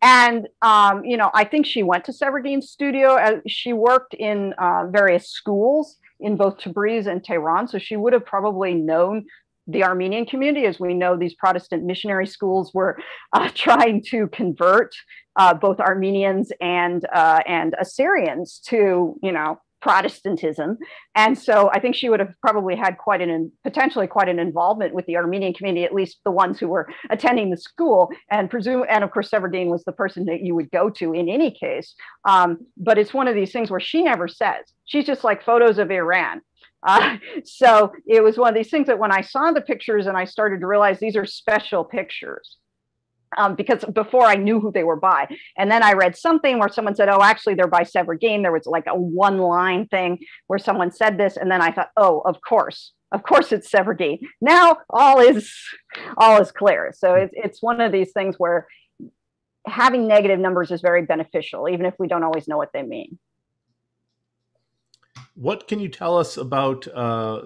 And, um, you know, I think she went to Sevruguin's studio. Uh, she worked in uh, various schools in both Tabriz and Tehran. So she would have probably known the Armenian community. As we know, these Protestant missionary schools were uh, trying to convert uh, both Armenians and, uh, and Assyrians to, you know, Protestantism. And so I think she would have probably had quite an potentially quite an involvement with the Armenian community, at least the ones who were attending the school. And presume, and of course, Sevruguin was the person that you would go to in any case. Um, but it's one of these things where she never says. She's just like photos of Iran. Uh, so it was one of these things that when I saw the pictures and I started to realize these are special pictures um, because before I knew who they were by. And then I read something where someone said, oh, actually, they're by Sevruguin. There was like a one line thing where someone said this. And then I thought, oh, of course. Of course, it's Sevruguin. Now all is all is clear. So it's it's one of these things where having negative numbers is very beneficial, even if we don't always know what they mean. What can you tell us about uh,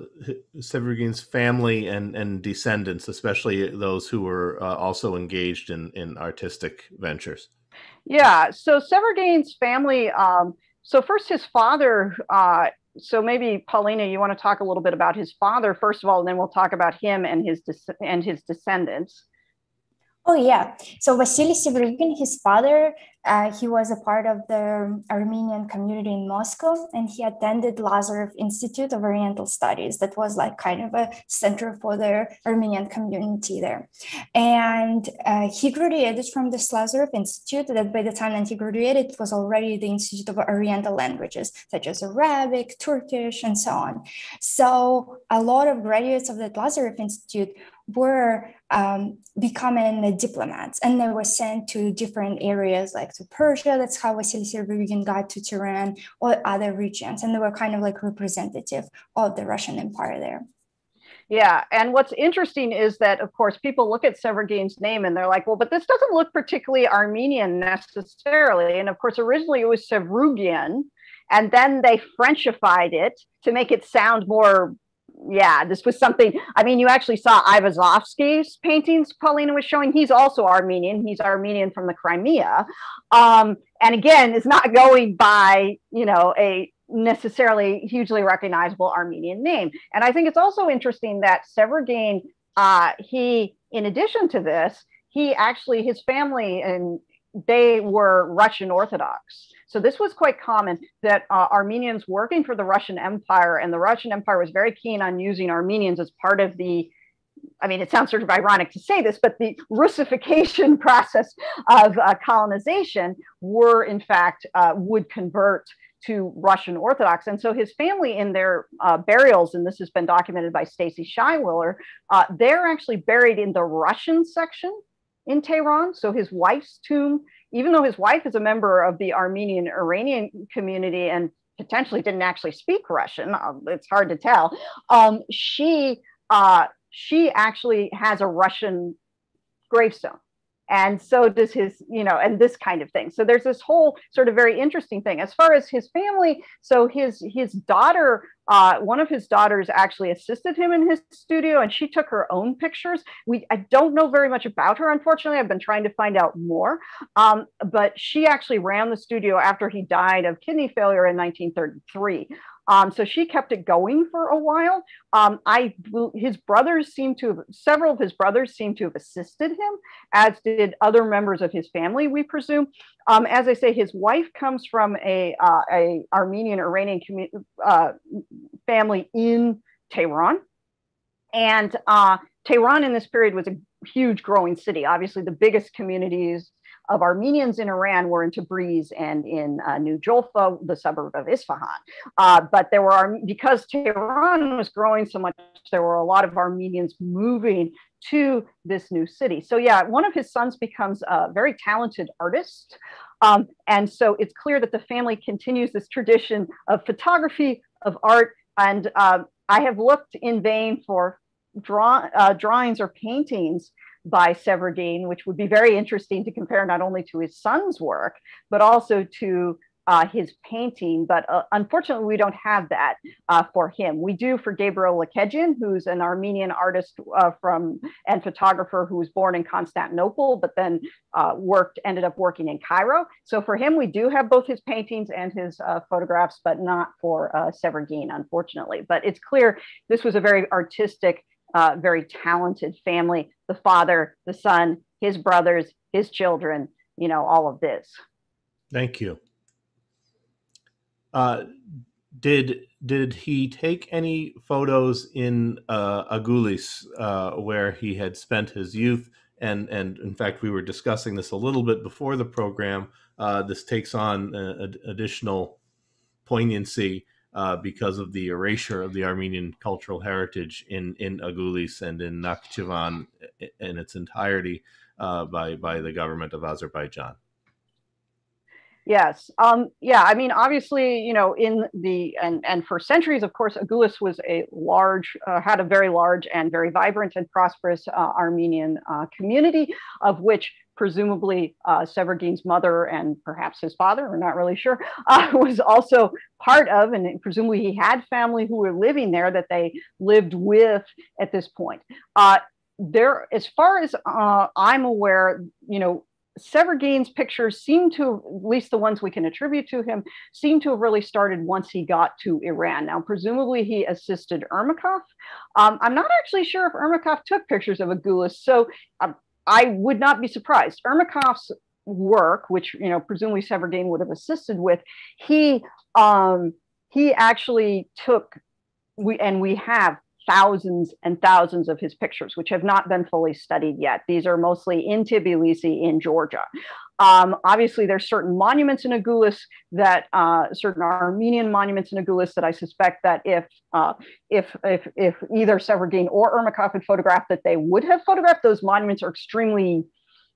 Sevruguin's family and, and descendants, especially those who were uh, also engaged in, in artistic ventures? Yeah, so Sevruguin's family. Um, so first, his father. Uh, so maybe Paulina, you want to talk a little bit about his father first of all, and then we'll talk about him and his and his descendants. Oh yeah. So Vasily Severygin, his father, uh, he was a part of the Armenian community in Moscow, and he attended Lazarev Institute of Oriental Studies. That was like kind of a center for the Armenian community there. And uh, he graduated from the Lazarev Institute. That by the time that he graduated, it was already the Institute of Oriental Languages, such as Arabic, Turkish, and so on. So a lot of graduates of the Lazarev Institute were um, becoming diplomats and they were sent to different areas like to Persia. That's how Vasily Severygin got to Tehran or other regions. And they were kind of like representative of the Russian Empire there. Yeah, and what's interesting is that, of course, people look at Sevruguin's name and they're like, well, but this doesn't look particularly Armenian necessarily. And of course, originally it was Sevrugian, and then they Frenchified it to make it sound more yeah, this was something. I mean, you actually saw Ayvazovsky's paintings. Paulina was showing. He's also Armenian. He's Armenian from the Crimea, um, and again, is not going by you know a necessarily hugely recognizable Armenian name. And I think it's also interesting that Sevruguin, uh, he, in addition to this, he actually his family and they were Russian Orthodox. So this was quite common that uh, Armenians working for the Russian Empire, and the Russian Empire was very keen on using Armenians as part of the I mean, it sounds sort of ironic to say this, but the Russification process of uh, colonization were, in fact, uh, would convert to Russian Orthodox. And so his family, in their uh, burials, and this has been documented by Stacy Scheiwiller, uh, they're actually buried in the Russian section in Tehran. So his wife's tomb even though his wife is a member of the Armenian Iranian community and potentially didn't actually speak Russian, uh, it's hard to tell. Um, she uh, she actually has a Russian gravestone and so does his you know and this kind of thing. So there's this whole sort of very interesting thing. As far as his family so his his daughter uh, one of his daughters actually assisted him in his studio and she took her own pictures. We i don't know very much about her unfortunately. I've been trying to find out more. Um, but she actually ran the studio after he died of kidney failure in 1933 um, so she kept it going for a while. Um, I his brothers seem to have several of his brothers seem to have assisted him, as did other members of his family, we presume. Um, as I say, his wife comes from a uh, a Armenian Iranian uh, family in Tehran, and uh, Tehran in this period was a huge growing city. Obviously, the biggest communities of Armenians in Iran were in Tabriz and in uh, New Julfa, the suburb of Isfahan. Uh, but there were, because Tehran was growing so much, there were a lot of Armenians moving to this new city. So, yeah, one of his sons becomes a very talented artist. Um, and so it's clear that the family continues this tradition of photography, of art. And uh, I have looked in vain for draw, uh, drawings or paintings by Sevruguin, which would be very interesting to compare not only to his son's work, but also to uh, his painting, but uh, unfortunately, we don't have that uh, for him. We do for Gabriel Lekegian, who's an Armenian artist uh, from and photographer who was born in Constantinople, but then uh, worked, ended up working in Cairo. So for him, we do have both his paintings and his uh, photographs, but not for uh, unfortunately. But it's clear this was a very artistic, very talented family. The father, the son, his brothers, his children, you know, all of this. Thank you. Uh, did did he take any photos in uh, Agoulis uh, where he had spent his youth? And and in fact, we were discussing this a little bit before the program. Uh, this takes on uh, additional poignancy uh, because of the erasure of the Armenian cultural heritage in in Agoulis and in Nakhchivan in its entirety uh, by by the government of Azerbaijan. Yes. Um, yeah. I mean, obviously, you know, in the and and for centuries, of course, Agoulis was a large, uh, had a very large and very vibrant and prosperous uh, Armenian uh, community, of which presumably uh, Sevruguin's mother and perhaps his father, we're not really sure, uh, was also part of, and presumably he had family who were living there that they lived with at this point. Uh, there, as far as uh, I'm aware, you know, Sevruguin's pictures seem to, at least the ones we can attribute to him, seem to have really started once he got to Iran. Now, presumably he assisted Ermakov. Um, I'm not actually sure if Ermakov took pictures of Agoulis, so um, I would not be surprised. Ermakov's work, which you know presumably Sevruguin would have assisted with, he um, he actually took we and we have thousands and thousands of his pictures, which have not been fully studied yet. These are mostly in Tbilisi in Georgia. Um, obviously, there's certain monuments in Agoulis that uh, certain Armenian monuments in Agoulis that I suspect that if uh, if if if either Sevruguin or Ermakov had photographed that they would have photographed. Those monuments are extremely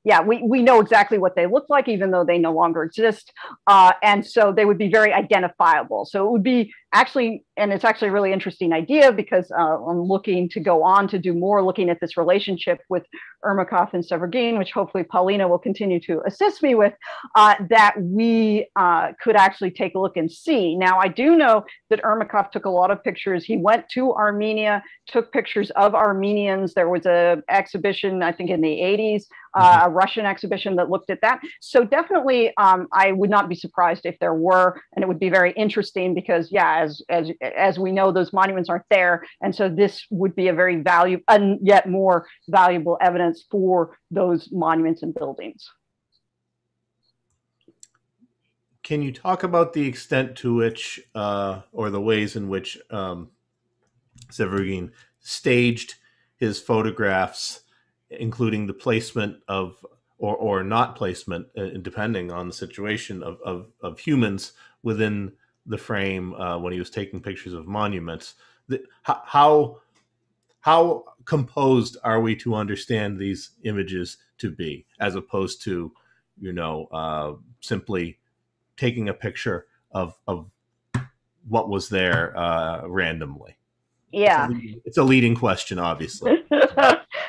yeah, we, we know exactly what they look like, even though they no longer exist. Uh, and so they would be very identifiable. So it would be actually, and it's actually a really interesting idea because uh, I'm looking to go on to do more looking at this relationship with Ermakov and Sevruguin, which hopefully Paulina will continue to assist me with, uh, that we uh, could actually take a look and see. Now, I do know that Ermakov took a lot of pictures. He went to Armenia, took pictures of Armenians. There was a exhibition, I think in the 80s, uh, a Russian exhibition that looked at that. So definitely, um, I would not be surprised if there were, and it would be very interesting because, yeah, as as as we know, those monuments aren't there, and so this would be a very valuable and yet more valuable evidence for those monuments and buildings. Can you talk about the extent to which, uh, or the ways in which um, Sevruguin staged his photographs? Including the placement of or, or not placement, uh, depending on the situation of, of, of humans within the frame uh, when he was taking pictures of monuments. The, how how composed are we to understand these images to be, as opposed to, you know, uh, simply taking a picture of of what was there uh, randomly? Yeah, it's a, it's a leading question, obviously.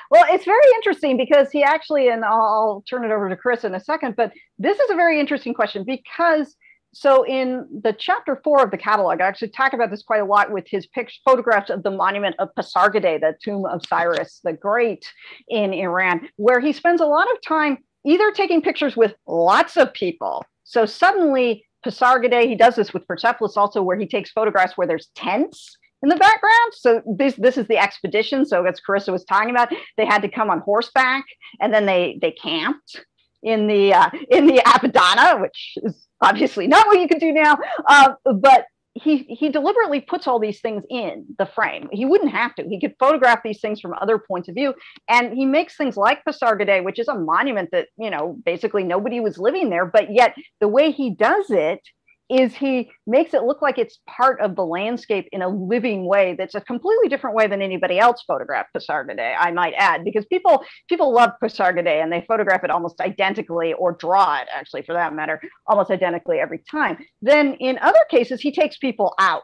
Well, it's very interesting because he actually, and I'll, I'll turn it over to Chris in a second, but this is a very interesting question because so in the chapter four of the catalog, I actually talk about this quite a lot with his pictures, photographs of the monument of Pasargadae, the tomb of Cyrus the Great in Iran, where he spends a lot of time either taking pictures with lots of people. So suddenly Pasargadae, he does this with Persepolis also, where he takes photographs where there's tents in the background. So this this is the expedition. So as Carissa was talking about, they had to come on horseback, and then they they camped in the uh, in the Apadana, which is obviously not what you could do now. Uh, but he he deliberately puts all these things in the frame. He wouldn't have to. He could photograph these things from other points of view, and he makes things like Pasargadae, which is a monument that you know basically nobody was living there, but yet the way he does it is he makes it look like it's part of the landscape in a living way that's a completely different way than anybody else photographed Pasargadae, I might add, because people people love Pasargadae and they photograph it almost identically or draw it actually for that matter, almost identically every time. Then in other cases, he takes people out,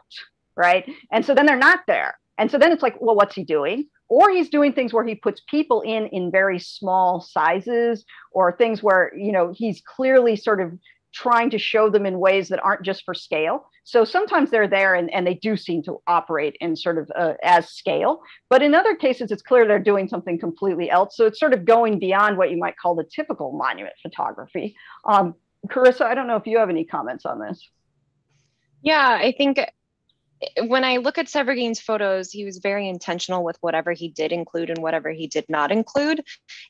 right? And so then they're not there. And so then it's like, well, what's he doing? Or he's doing things where he puts people in in very small sizes or things where, you know, he's clearly sort of trying to show them in ways that aren't just for scale. So sometimes they're there and, and they do seem to operate in sort of uh, as scale. But in other cases, it's clear they're doing something completely else. So it's sort of going beyond what you might call the typical monument photography. Um, Carissa, I don't know if you have any comments on this. Yeah, I think when I look at Sevruguin's photos, he was very intentional with whatever he did include and whatever he did not include.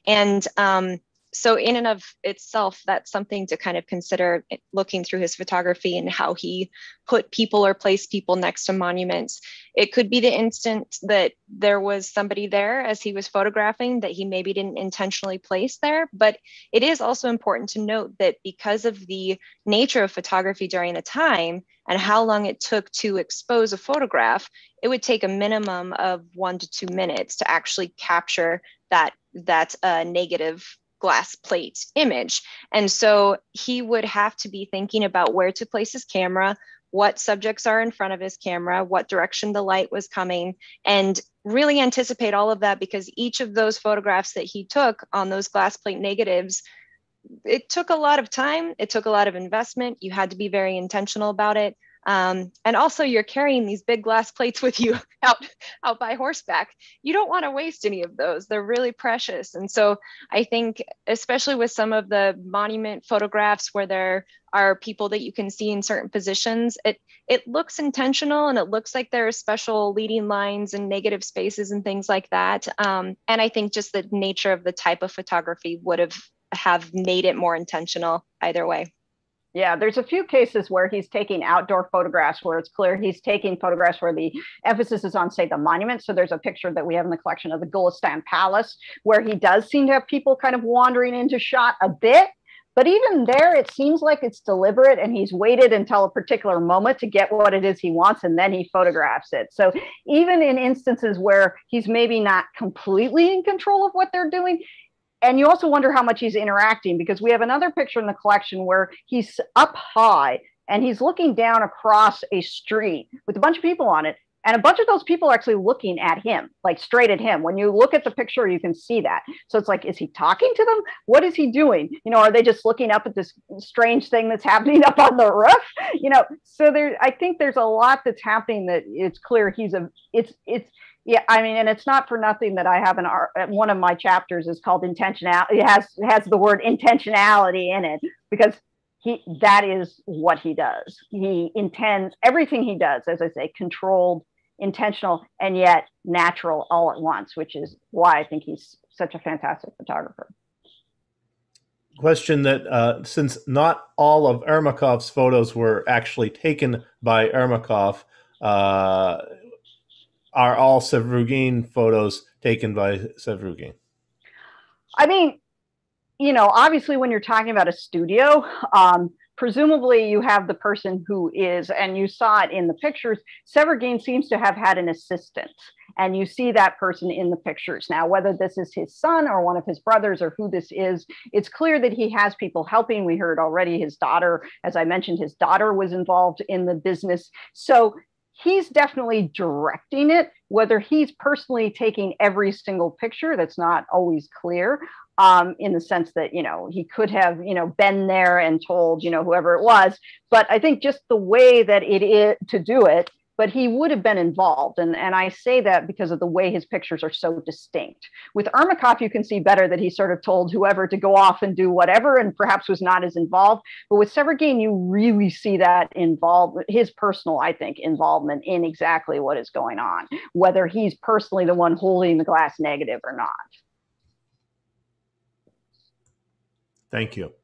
And um, so in and of itself that's something to kind of consider looking through his photography and how he put people or placed people next to monuments. It could be the instant that there was somebody there as he was photographing that he maybe didn't intentionally place there but it is also important to note that because of the nature of photography during the time and how long it took to expose a photograph it would take a minimum of one to two minutes to actually capture that that uh, negative glass plate image. And so he would have to be thinking about where to place his camera, what subjects are in front of his camera, what direction the light was coming, and really anticipate all of that because each of those photographs that he took on those glass plate negatives it took a lot of time it took a lot of investment you had to be very intentional about it um, and also you're carrying these big glass plates with you out, out by horseback. You don't want to waste any of those. They're really precious. And so I think, especially with some of the monument photographs where there are people that you can see in certain positions, it, it looks intentional and it looks like there are special leading lines and negative spaces and things like that. Um, and I think just the nature of the type of photography would have have made it more intentional either way. Yeah, there's a few cases where he's taking outdoor photographs where it's clear he's taking photographs where the emphasis is on, say, the monument. So there's a picture that we have in the collection of the Gulistan Palace where he does seem to have people kind of wandering into shot a bit. But even there, it seems like it's deliberate and he's waited until a particular moment to get what it is he wants and then he photographs it. So even in instances where he's maybe not completely in control of what they're doing, and you also wonder how much he's interacting because we have another picture in the collection where he's up high and he's looking down across a street with a bunch of people on it. And a bunch of those people are actually looking at him like straight at him. When you look at the picture you can see that. So it's like is he talking to them? What is he doing? You know are they just looking up at this strange thing that's happening up on the roof? You know so there i think there's a lot that's happening that it's clear he's a it's it's yeah i mean and it's not for nothing that i have an art one of my chapters is called intentionality it has has the word intentionality in it because he that is what he does. He intends everything he does as i say controlled intentional and yet natural all at once which is why i think he's such a fantastic photographer. Question that uh, since not all of Ermakov's photos were actually taken by Ermakov, uh, are all Sevruguin photos taken by Sevruguin? I mean, you know, obviously, when you're talking about a studio, um, presumably you have the person who is, and you saw it in the pictures, Sevruguin seems to have had an assistant. And you see that person in the pictures. Now, whether this is his son or one of his brothers or who this is, it's clear that he has people helping. We heard already his daughter, as I mentioned, his daughter was involved in the business. So he's definitely directing it. Whether he's personally taking every single picture, that's not always clear. Um, in the sense that you know he could have you know been there and told you know whoever it was, but I think just the way that it is to do it but he would have been involved. And, and I say that because of the way his pictures are so distinct. With Ermakov, you can see better that he sort of told whoever to go off and do whatever and perhaps was not as involved. But with Sevruguin, you really see that involved, his personal, I think, involvement in exactly what is going on, whether he's personally the one holding the glass negative or not. Thank you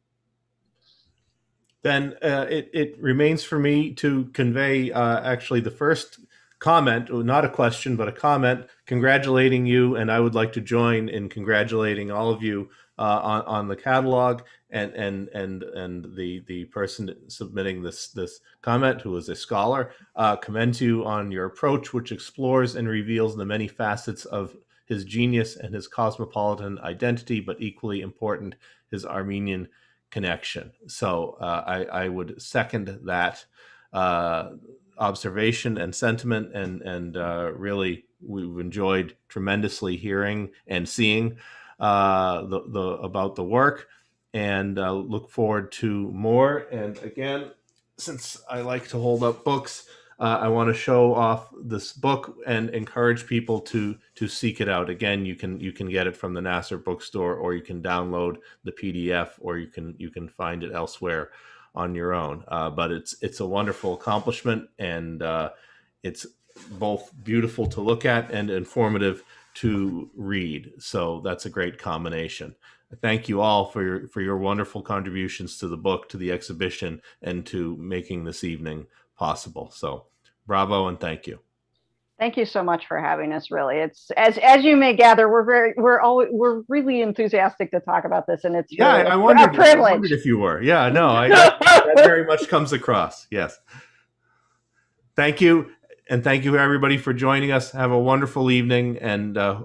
then uh, it, it remains for me to convey uh, actually the first comment, not a question, but a comment congratulating you. And I would like to join in congratulating all of you uh, on, on the catalog and, and, and, and the, the person submitting this, this comment, who is a scholar, uh, commend you on your approach, which explores and reveals the many facets of his genius and his cosmopolitan identity, but equally important, his Armenian connection. So uh, I, I, would second that uh, observation and sentiment, and and uh, really we've enjoyed tremendously hearing and seeing uh, the, the about the work. and uh, look forward to more. And again, since I like to hold up books, uh, I want to show off this book and encourage people to to seek it out. Again, you can you can get it from the NAASR bookstore, or you can download the PDF, or you can you can find it elsewhere on your own. Uh, but it's it's a wonderful accomplishment, and uh, it's both beautiful to look at and informative to read. So that's a great combination. Thank you all for your for your wonderful contributions to the book, to the exhibition, and to making this evening possible. So bravo and thank you. Thank you so much for having us. Really, it's as as you may gather, we're very we're always we're really enthusiastic to talk about this, and it's yeah. really I wondered, privilege. I wondered if you were. Yeah, no, I, that very much comes across. Yes. Thank you, and thank you everybody for joining us. Have a wonderful evening, and uh,